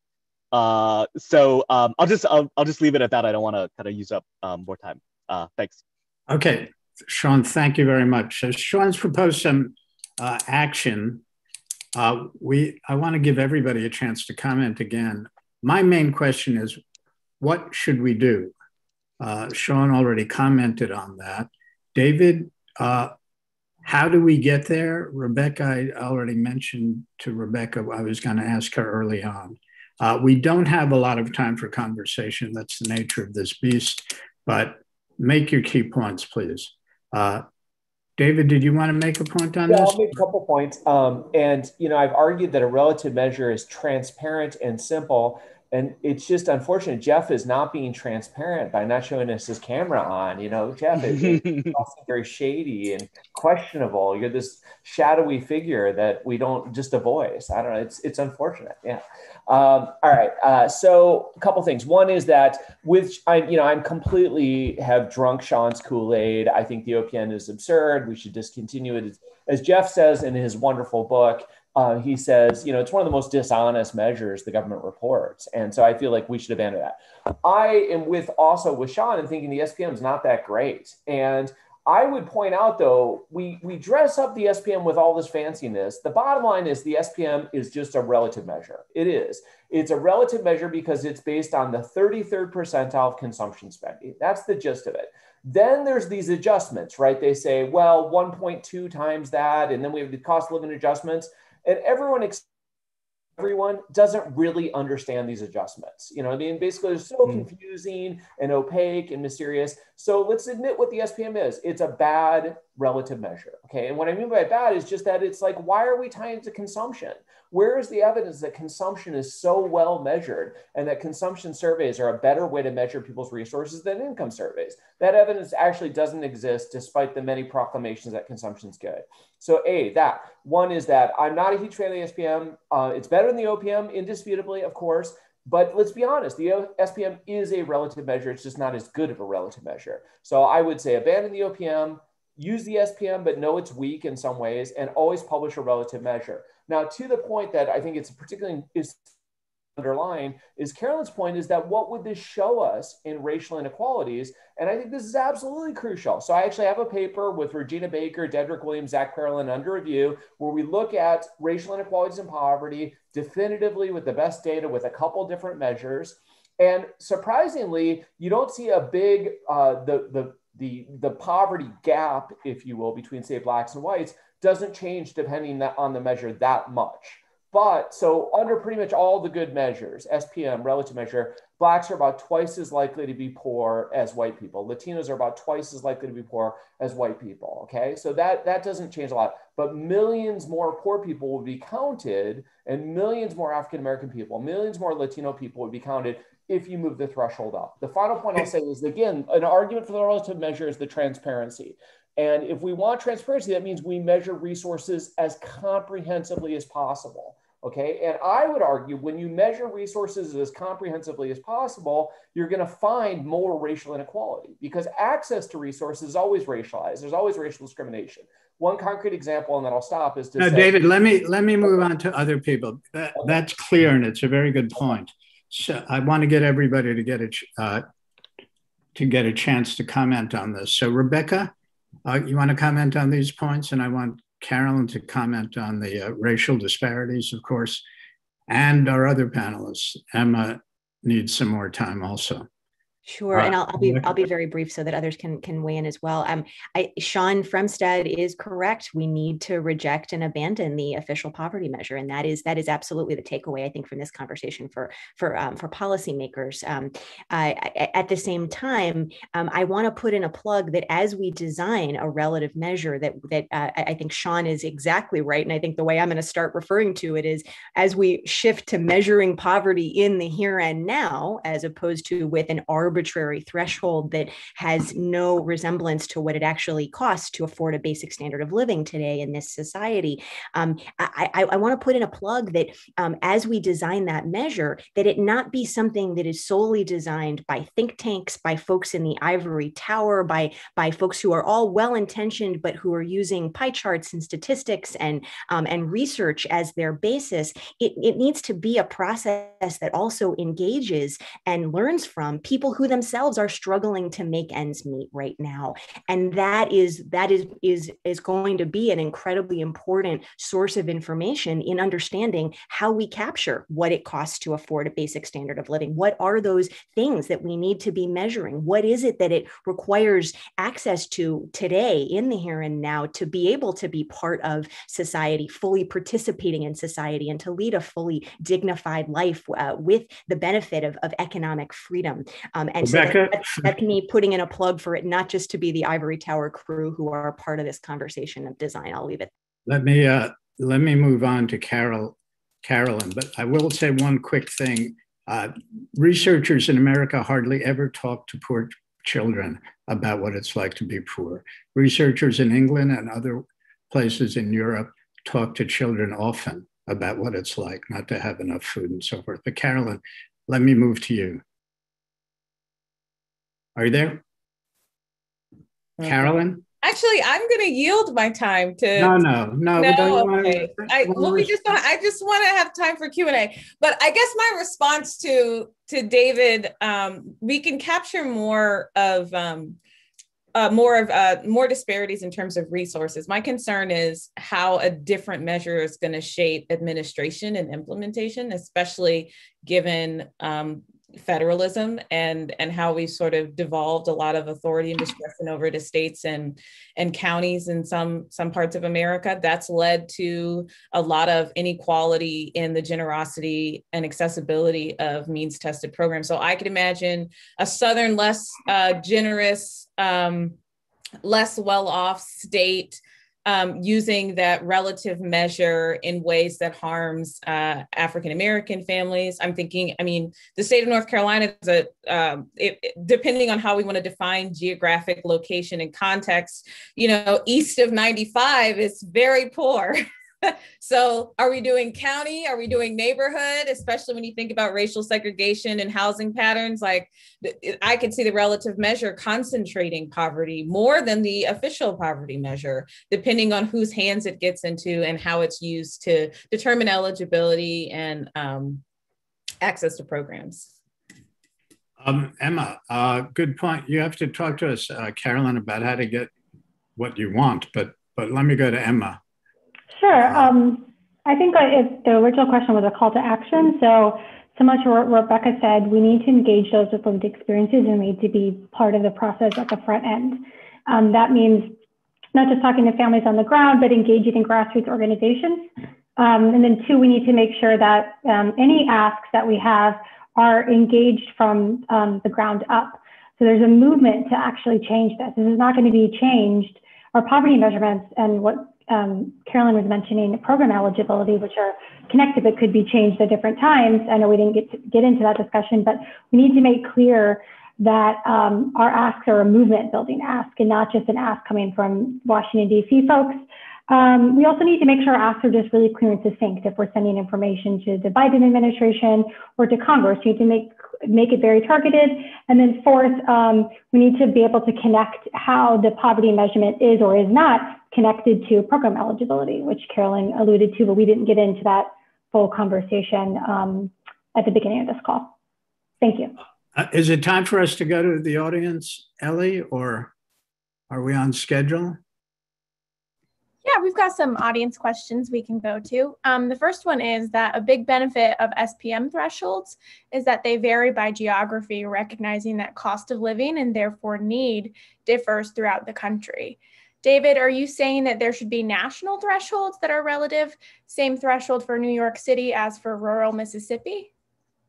S7: uh, so um, I'll just I'll, I'll just leave it at that. I don't want to kind of use up um, more time. Uh, thanks.
S3: Okay, Shawn, thank you very much. So Shawn's proposed some uh, action uh, we, I want to give everybody a chance to comment again. My main question is, what should we do? Uh, Shawn already commented on that. David, uh, how do we get there? Rebecca, I already mentioned to Rebecca, I was going to ask her early on. Uh, we don't have a lot of time for conversation. That's the nature of this beast, but make your key points, please. Uh, David, did you want to make a point on
S2: yeah,
S3: this?
S2: I'll make a couple points. Um, and you know, I've argued that a relative measure is transparent and simple. And it's just unfortunate. Jeff is not being transparent by not showing us his camera on. You know, Jeff is very shady and questionable. You're this shadowy figure that we don't just a voice. I don't know. It's it's unfortunate. Yeah. Um, all right. Uh, so a couple things. One is that with I, you know, I'm completely have drunk Shawn's Kool Aid. I think the OPM is absurd. We should discontinue it. As Jeff says in his wonderful book, uh, he says, you know, it's one of the most dishonest measures the government reports. And so I feel like we should abandon that. I am with also with Shawn and thinking the SPM is not that great. And I would point out though, we, we dress up the SPM with all this fanciness. The bottom line is the SPM is just a relative measure. It is. It's a relative measure because it's based on the 33rd percentile of consumption spending. That's the gist of it. Then there's these adjustments, right? They say, well, 1.2 times that, and then we have the cost of living adjustments and everyone everyone doesn't really understand these adjustments. You know, I mean, basically, they're so mm. confusing and opaque and mysterious. So let's admit what the SPM is. It's a bad relative measure. Okay. And what I mean by bad is just that it's like, why are we tying it to consumption? Where is the evidence that consumption is so well measured and that consumption surveys are a better way to measure people's resources than income surveys? That evidence actually doesn't exist despite the many proclamations that consumption is good. So, A, that. One is that I'm not a huge fan of the SPM. Uh, it's better than the OPM, indisputably, of course. But let's be honest, the SPM is a relative measure. It's just not as good of a relative measure. So I would say abandon the OPM, use the SPM, but know it's weak in some ways, and always publish a relative measure. Now, to the point that I think it's particularly is underlying is Carolyn's point is that what would this show us in racial inequalities? And I think this is absolutely crucial. So I actually have a paper with Regina Baker, Dedrick Williams, Zach Parolin under review, where we look at racial inequalities and poverty definitively with the best data with a couple different measures. And surprisingly, you don't see a big uh, the the the the poverty gap, if you will, between say blacks and whites doesn't change depending on the measure that much. But so under pretty much all the good measures, SPM, relative measure, blacks are about twice as likely to be poor as white people. Latinos are about twice as likely to be poor as white people. Okay, so that that doesn't change a lot. But millions more poor people would be counted, and millions more African American people, millions more Latino people would be counted if you move the threshold up. The final point I'll say is again, an argument for the relative measure is the transparency. And if we want transparency, that means we measure resources as comprehensively as possible. Okay. And I would argue when you measure resources as comprehensively as possible, you're going to find more racial inequality because access to resources is always racialized. There's always racial discrimination. One concrete example, and then I'll stop, is to
S3: say, David, let me let me move on to other people. That, that's clear, and it's a very good point. So I want to get everybody to get a uh, to get a chance to comment on this. So Rebecca, uh, you want to comment on these points, and I want Carolyn to comment on the uh, racial disparities, of course, and our other panelists. Emma needs some more time also.
S4: Sure, and I'll, I'll, be I'll be very brief so that others can can weigh in as well. Um, I, Shawn Fremstad is correct. We need to reject and abandon the official poverty measure, and that is that is absolutely the takeaway I think from this conversation for for um, for policymakers. Um, I, at the same time, um, I want to put in a plug that as we design a relative measure, that that uh, I think Shawn is exactly right, and I think the way I'm going to start referring to it is as we shift to measuring poverty in the here and now, as opposed to with an arbitrary arbitrary threshold that has no resemblance to what it actually costs to afford a basic standard of living today in this society. Um, I, I, I want to put in a plug that um, as we design that measure, that it not be something that is solely designed by think tanks, by folks in the ivory tower, by by folks who are all well intentioned but who are using pie charts and statistics and um, and research as their basis. It, it needs to be a process that also engages and learns from people who themselves are struggling to make ends meet right now. And that is that is is is going to be an incredibly important source of information in understanding how we capture what it costs to afford a basic standard of living. What are those things that we need to be measuring? What is it that it requires access to today in the here and now to be able to be part of society fully participating in society and to lead a fully dignified life uh, with the benefit of, of economic freedom? Um, and so that, that's me putting in a plug for it, not just to be the ivory tower crew who are part of this conversation of design. I'll leave it.
S3: Let me uh, let me move on to Carol, Carolyn. But I will say one quick thing. Uh, researchers in America hardly ever talk to poor children about what it's like to be poor. Researchers in England and other places in Europe talk to children often about what it's like not to have enough food and so forth. But Carolyn, let me move to you. Are you there? Okay. Carolyn?
S5: Actually, I'm going to yield my time to.
S3: No, no, no.
S5: no okay. I, well, we just don't. I just want to have time for Q and A. But I guess my response to to David, um, we can capture more of um, uh, more of uh, more disparities in terms of resources. My concern is how a different measure is going to shape administration and implementation, especially given um, federalism and and how we've sort of devolved a lot of authority and discretion over to states and and counties in some some parts of America. That's led to a lot of inequality in the generosity and accessibility of means tested programs. So I could imagine a southern less uh, generous, um, less well off state um, using that relative measure in ways that harms uh, African American families. I'm thinking, I mean, the state of North Carolina is a, um, it, depending on how we want to define geographic location and context, you know, east of 95 is very poor. so are we doing county? Are we doing neighborhood? Especially when you think about racial segregation and housing patterns like i could see the relative measure concentrating poverty more than the official poverty measure depending on whose hands it gets into and how it's used to determine eligibility and um, access to programs.
S3: Um, emma uh, good point. You have to talk to us uh, carolyn about how to get what you want but but let me go to emma
S6: Sure. Um, I think if the original question was a call to action, so similar to what Rebecca said, we need to engage those with lived experiences and we need to be part of the process at the front end. Um, that means not just talking to families on the ground, but engaging in grassroots organizations. Um, and then two, we need to make sure that um, any asks that we have are engaged from um, the ground up. So there's a movement to actually change this. This is not going to be changed. Our poverty measurements and what um, Carolyn was mentioning program eligibility, which are connected but could be changed at different times. I know we didn't get to get into that discussion, but we need to make clear that um, our asks are a movement building ask and not just an ask coming from Washington, D.C. folks. Um, we also need to make sure our asks are just really clear and succinct if we're sending information to the Biden administration or to Congress. We need to make make it very targeted. And then fourth, um, we need to be able to connect how the poverty measurement is or is not connected to program eligibility, which Carolyn alluded to, but we didn't get into that full conversation um, at the beginning of this call. Thank you.
S3: Uh, is it time for us to go to the audience, Ellie, or are we on schedule?
S8: Yeah, we've got some audience questions we can go to. Um, the first one is that a big benefit of SPM thresholds is that they vary by geography, recognizing that cost of living and therefore need differs throughout the country. David, are you saying that there should be national thresholds that are relative, same threshold for New York City as for rural Mississippi?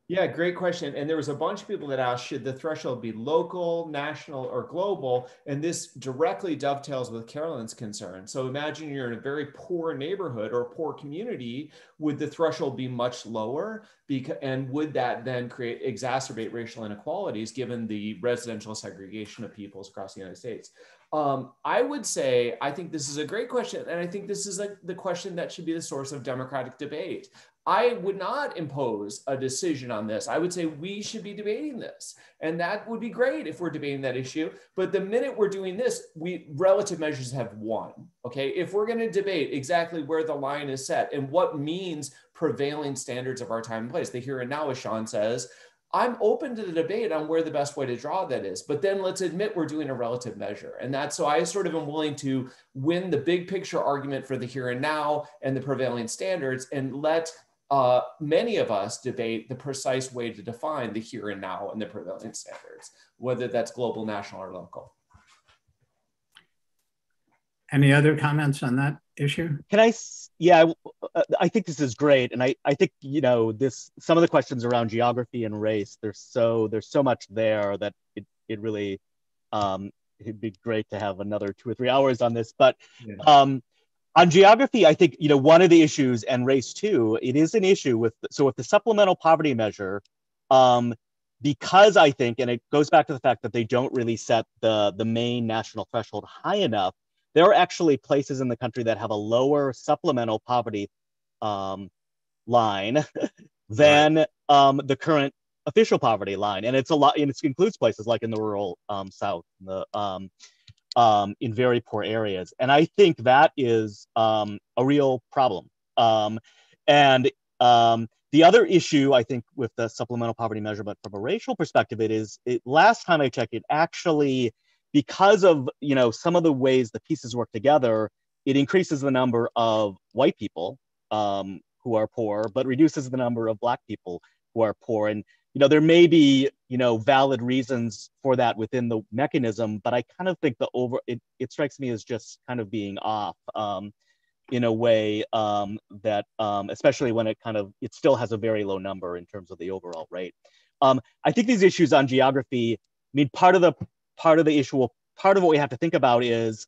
S2: Yeah, great question. And there was a bunch of people that asked, should the threshold be local, national, or global? And this directly dovetails with Carolyn's concern. So imagine you're in a very poor neighborhood or poor community. Would the threshold be much lower? Because, and would that then create exacerbate racial inequalities given the residential segregation of peoples across the United States? Um, I would say I think this is a great question, and I think this is a, the question that should be the source of democratic debate. I would not impose a decision on this. I would say we should be debating this. And that would be great if we're debating that issue. But the minute we're doing this, we relative measures have won. Okay. If we're going to debate exactly where the line is set and what means prevailing standards of our time and place, the here and now, as Shawn says, I'm open to the debate on where the best way to draw that is. But then let's admit we're doing a relative measure. And that's so I sort of am willing to win the big picture argument for the here and now and the prevailing standards and let uh, many of us debate the precise way to define the here and now and the prevailing standards, whether that's global, national, or local.
S3: Any other comments on that issue?
S7: Can I? Yeah, uh, I think this is great, and I, I think you know this. Some of the questions around geography and race. There's so there's so much there that it it really um, it'd be great to have another two or three hours on this. But yeah. um, on geography, I think you know one of the issues, and race too. It is an issue with so with the supplemental poverty measure, um, because I think, and it goes back to the fact that they don't really set the the main national threshold high enough there are actually places in the country that have a lower supplemental poverty um, line than um, the current official poverty line, and it's a lot. And it includes places like in the rural um, South, in the um, um, in very poor areas, and I think that is um, a real problem. and the other issue I think with the supplemental poverty measurement from a racial perspective, it is it, last time I checked, it actually because of you know some of the ways the pieces work together, it increases the number of white people um, who are poor, but reduces the number of black people who are poor. And you know there may be you know valid reasons for that within the mechanism, but I kind of think the over it, it strikes me as just kind of being off. Um, in a way um, that, um, especially when it kind of, it still has a very low number in terms of the overall rate. Um, I think these issues on geography, I mean, part of the part of the issue, part of what we have to think about is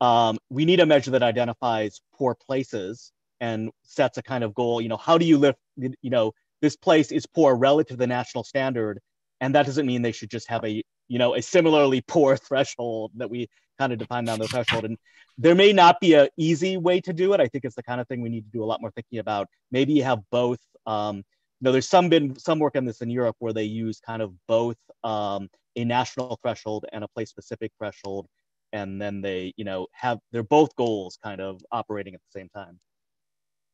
S7: um, we need a measure that identifies poor places and sets a kind of goal. You know, how do you lift, you know, this place is poor relative to the national standard. And that doesn't mean they should just have a, you know, a similarly poor threshold that we kind of define down the threshold. And there may not be an easy way to do it. I think it's the kind of thing we need to do a lot more thinking about. Maybe you have both. Um, you know, there's some been some work on this in Europe where they use kind of both um, a national threshold and a place specific threshold and then they you know have they're both goals kind of operating at the same time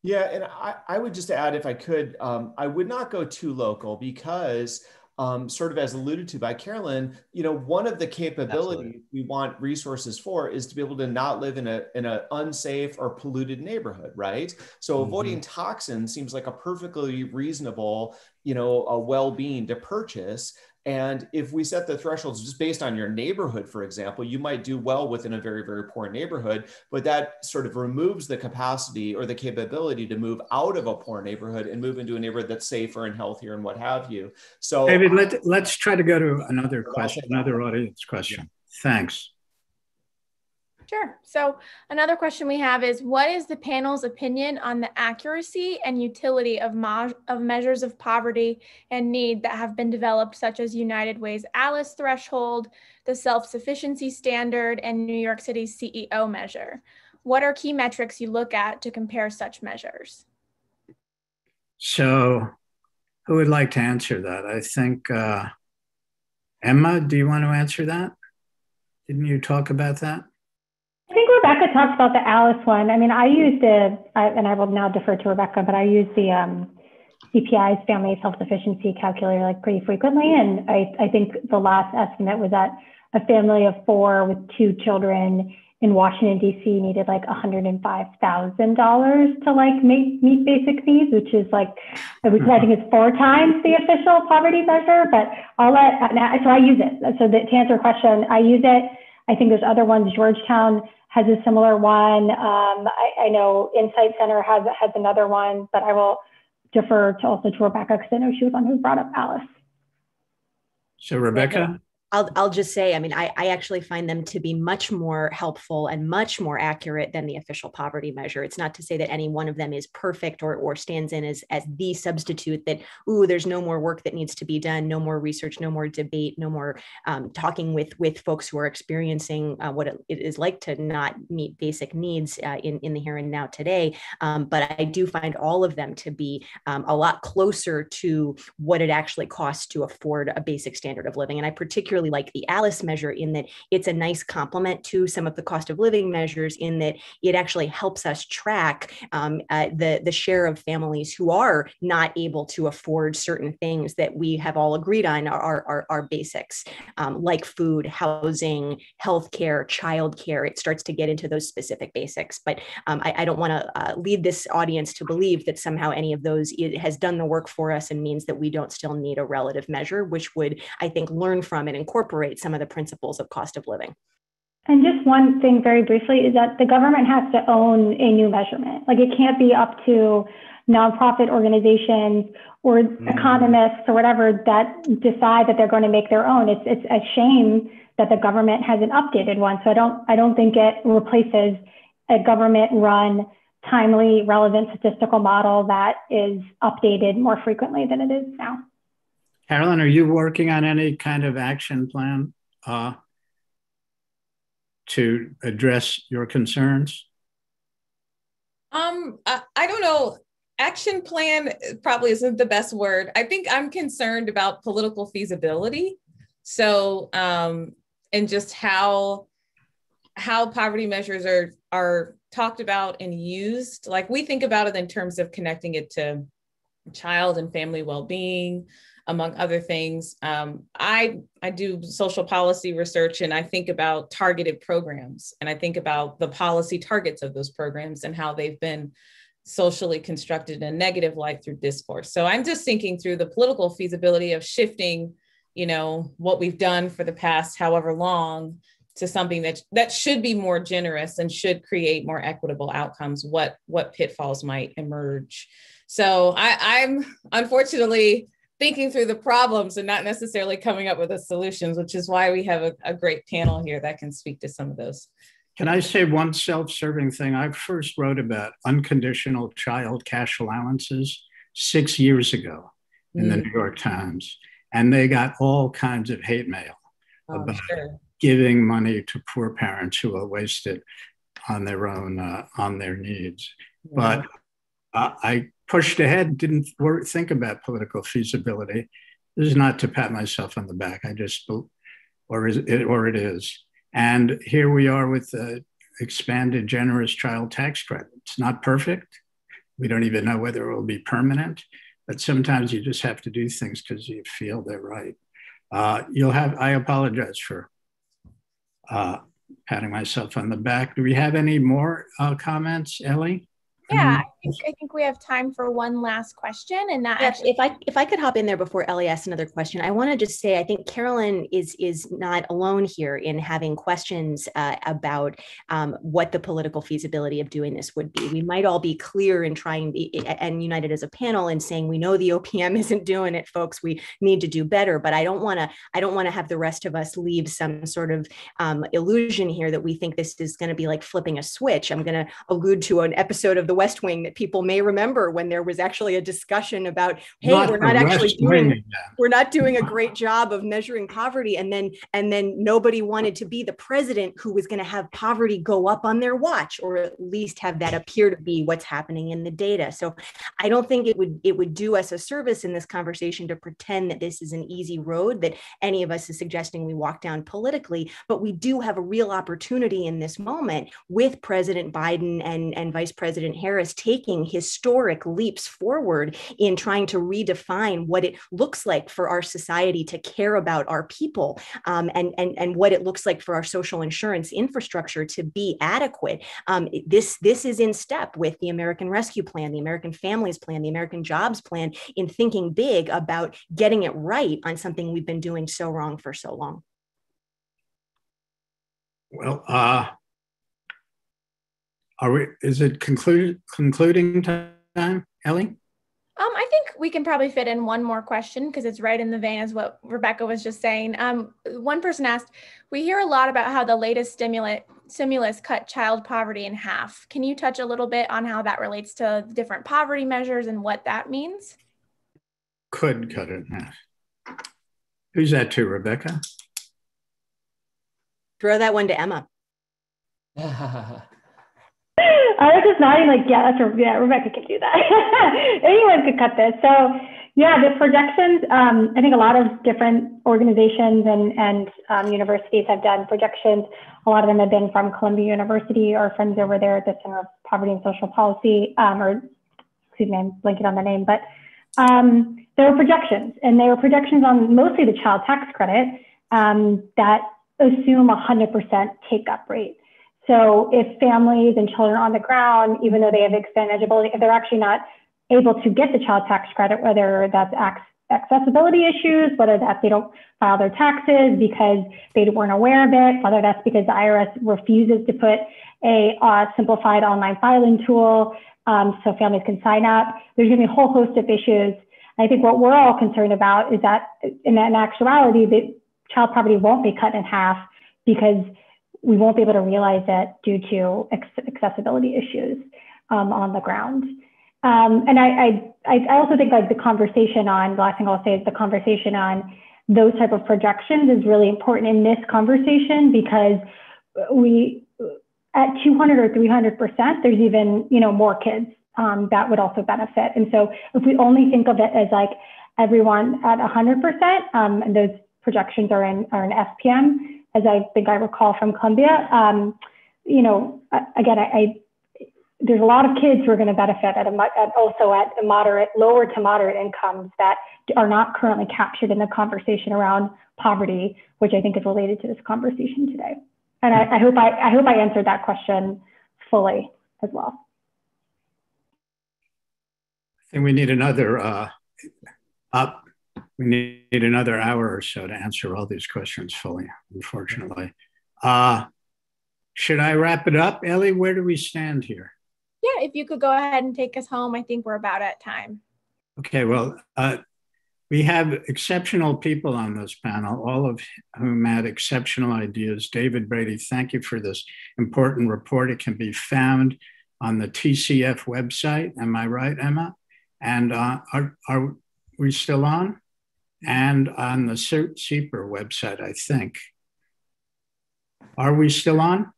S2: yeah and i, I would just add if i could um, i would not go too local because um, sort of as alluded to by Carolyn, you know, one of the capabilities Absolutely. we want resources for is to be able to not live in a in an unsafe or polluted neighborhood, right? So mm-hmm. avoiding toxins seems like a perfectly reasonable, you know, a well-being to purchase. And if we set the thresholds just based on your neighborhood, for example, you might do well within a very, very poor neighborhood, but that sort of removes the capacity or the capability to move out of a poor neighborhood and move into a neighborhood that's safer and healthier and what have you. So,
S3: David, let, let's try to go to another question, another audience question. Thanks.
S8: Sure. So another question we have is what is the panel's opinion on the accuracy and utility of, of measures of poverty and need that have been developed, such as United Way's ALICE threshold, the self-sufficiency standard, and New York City's CEO measure? What are key metrics you look at to compare such measures?
S3: So who would like to answer that? I think, uh, Emma, do you want to answer that? Didn't you talk about that?
S6: I Rebecca talked about the ALICE one. I mean, I used the, and I will now defer to Rebecca, but I use the um, EPI's family self-sufficiency calculator like pretty frequently. And I, I think the last estimate was that a family of four with two children in Washington D.C. needed like $105,000 to like make, meet basic needs, which is like, I think it's four times the official poverty measure. But I'll let, so I use it. So to answer your question, I use it. I think there's other ones. Georgetown has a similar one. Um, I, I, know Insight Center has has another one, but I will defer to also to Rebecca because I know she was on who brought up ALICE.
S3: So Rebecca,
S4: I'll, I'll just say, I mean, I, I actually find them to be much more helpful and much more accurate than the official poverty measure. It's not to say that any one of them is perfect or, or stands in as, as the substitute that, ooh, there's no more work that needs to be done, no more research, no more debate, no more um, talking with, with folks who are experiencing uh, what it is like to not meet basic needs uh, in, in the here and now today. Um, but I do find all of them to be um, a lot closer to what it actually costs to afford a basic standard of living. And I particularly particularly like the ALICE measure in that it's a nice complement to some of the cost of living measures in that it actually helps us track um, uh, the, the share of families who are not able to afford certain things that we have all agreed on are, are basics, um, like food, housing, healthcare, childcare. It starts to get into those specific basics. But um, I, I, don't want to uh, lead this audience to believe that somehow any of those it has done the work for us and means that we don't still need a relative measure, which would, I think, learn from it and incorporate some of the principles of cost of living.
S6: And just one thing very briefly is that the government has to own a new measurement. Like it can't be up to nonprofit organizations or mm. economists or whatever that decide that they're going to make their own. It's it's a shame that the government hasn't updated one. So I don't I don't think it replaces a government run timely relevant statistical model that is updated more frequently than it is now.
S3: Carolyn, are you working on any kind of action plan uh, to address your concerns?
S5: Um, I, I don't know. Action plan probably isn't the best word. I think I'm concerned about political feasibility. So, um, and just how how poverty measures are are talked about and used. Like we think about it in terms of connecting it to child and family well-being, among other things. Um, I, I do social policy research and I think about targeted programs and I think about the policy targets of those programs and how they've been socially constructed in a negative light through discourse. So I'm just thinking through the political feasibility of shifting, you know, what we've done for the past however long to something that that should be more generous and should create more equitable outcomes. What what pitfalls might emerge? So I, I'm unfortunately thinking through the problems and not necessarily coming up with the solutions, which is why we have a, a great panel here that can speak to some of those.
S3: Can I say one self-serving thing? I first wrote about unconditional child cash allowances six years ago in mm. the New York Times, and they got all kinds of hate mail oh, about sure. giving money to poor parents who will waste it on their own uh, on their needs. Yeah. But uh, I pushed ahead, didn't think about political feasibility. This is not to pat myself on the back. I just, or is it, or it is. And here we are with the expanded generous child tax credit. It's not perfect. We don't even know whether it will be permanent, but sometimes you just have to do things because you feel they're right. Uh, you'll have, I apologize for uh, patting myself on the back. Do we have any more uh, comments, Ellie?
S8: Yeah, I think, I think we have time for one last question, and that
S4: actually- if I if I could hop in there before Ellie asks another question, I want to just say I think Carolyn is is not alone here in having questions uh, about um, what the political feasibility of doing this would be. We might all be clear in trying and united as a panel in saying we know the OPM isn't doing it, folks. We need to do better, but I don't want to I don't want to have the rest of us leave some sort of um, illusion here that we think this is going to be like flipping a switch. I'm going to allude to an episode of The West Wing that people may remember when there was actually a discussion about, hey, not we're not actually doing we're not doing a great job of measuring poverty, and then and then nobody wanted to be the president who was going to have poverty go up on their watch, or at least have that appear to be what's happening in the data. So I don't think it would it would do us a service in this conversation to pretend that this is an easy road that any of us is suggesting we walk down politically, but we do have a real opportunity in this moment with President Biden and, and Vice President Harris taking historic leaps forward in trying to redefine what it looks like for our society to care about our people um, and, and, and what it looks like for our social insurance infrastructure to be adequate. Um, this, this is in step with the American Rescue Plan, the American Families Plan, the American Jobs Plan in thinking big about getting it right on something we've been doing so wrong for so long.
S3: Well, uh, are we, is it conclude, concluding time, Ellie?
S8: Um, I think we can probably fit in one more question because it's right in the vein as what Rebecca was just saying. Um, one person asked, we hear a lot about how the latest stimulus stimulus cut child poverty in half. Can you touch a little bit on how that relates to different poverty measures and what that means?
S3: Could cut it in half. Who's that to, Rebecca?
S4: Throw that one to Emma.
S6: I was just nodding like, yeah, that's yeah, Rebecca can do that. Anyone could cut this. So yeah, the projections. Um, I think a lot of different organizations and and um, universities have done projections. A lot of them have been from Columbia University. Our friends over there at the Center of Poverty and Social Policy, um, or excuse me, I'm blanking on the name, but um, there were projections, and they were projections on mostly the child tax credit um, that assume a 100% take up rate. So if families and children on the ground, even though they have expanded eligibility, if they're actually not able to get the child tax credit, whether that's accessibility issues, whether that's they don't file their taxes because they weren't aware of it, whether that's because the IRS refuses to put a uh, simplified online filing tool um, so families can sign up. There's going to be a whole host of issues. I think what we're all concerned about is that in, in actuality, the child poverty won't be cut in half because we won't be able to realize it due to accessibility issues um, on the ground. Um, and I, I, I also think like the conversation on, the last thing I'll say is the conversation on those type of projections is really important in this conversation because we, at 200 or 300%, there's even, you know, more kids um, that would also benefit. And so if we only think of it as like everyone at 100%, um, and those projections are in, are in SPM, as I think I recall from Columbia, um, you know, again, I, I there's a lot of kids who are going to benefit at, a, at also at moderate, lower to moderate incomes that are not currently captured in the conversation around poverty, which I think is related to this conversation today. And I, I hope I, I hope I answered that question fully as well.
S3: I think we need another uh. We need another hour or so to answer all these questions fully. Unfortunately, uh, should I wrap it up, Ellie? Where do we stand here?
S8: yeah, if you could go ahead and take us home, I think we're about at time.
S3: Okay, well, uh, we have exceptional people on this panel, all of whom had exceptional ideas. David Brady, thank you for this important report. It can be found on the TCF website. Am I right, Emma? And uh, are, are we still on? And on the CEPR website, I think. Are we still on?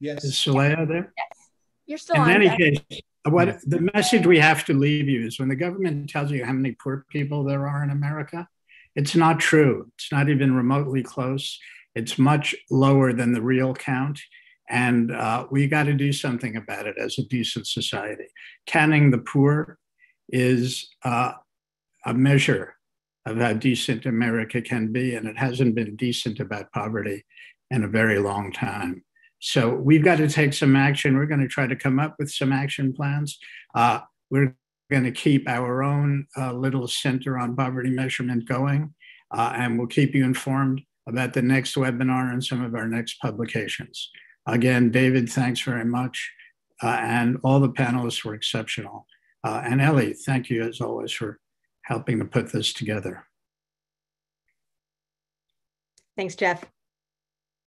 S2: Yes.
S3: Is Saleha there?
S8: Yes. You're still
S3: in
S8: on.
S3: any case, what the message we have to leave you is when the government tells you how many poor people there are in America, it's not true. It's not even remotely close. It's much lower than the real count. And uh, we got to do something about it as a decent society. Canning the poor is uh, a measure of how decent America can be. And it hasn't been decent about poverty in a very long time. So we've got to take some action. We're going to try to come up with some action plans. Uh, we're going to keep our own uh, little center on poverty measurement going, uh, and we'll keep you informed about the next webinar and some of our next publications. Again, David, thanks very much. Uh, and all the panelists were exceptional. Uh, and Ellie, thank you as always for helping to put this together.
S4: Thanks, Jeff.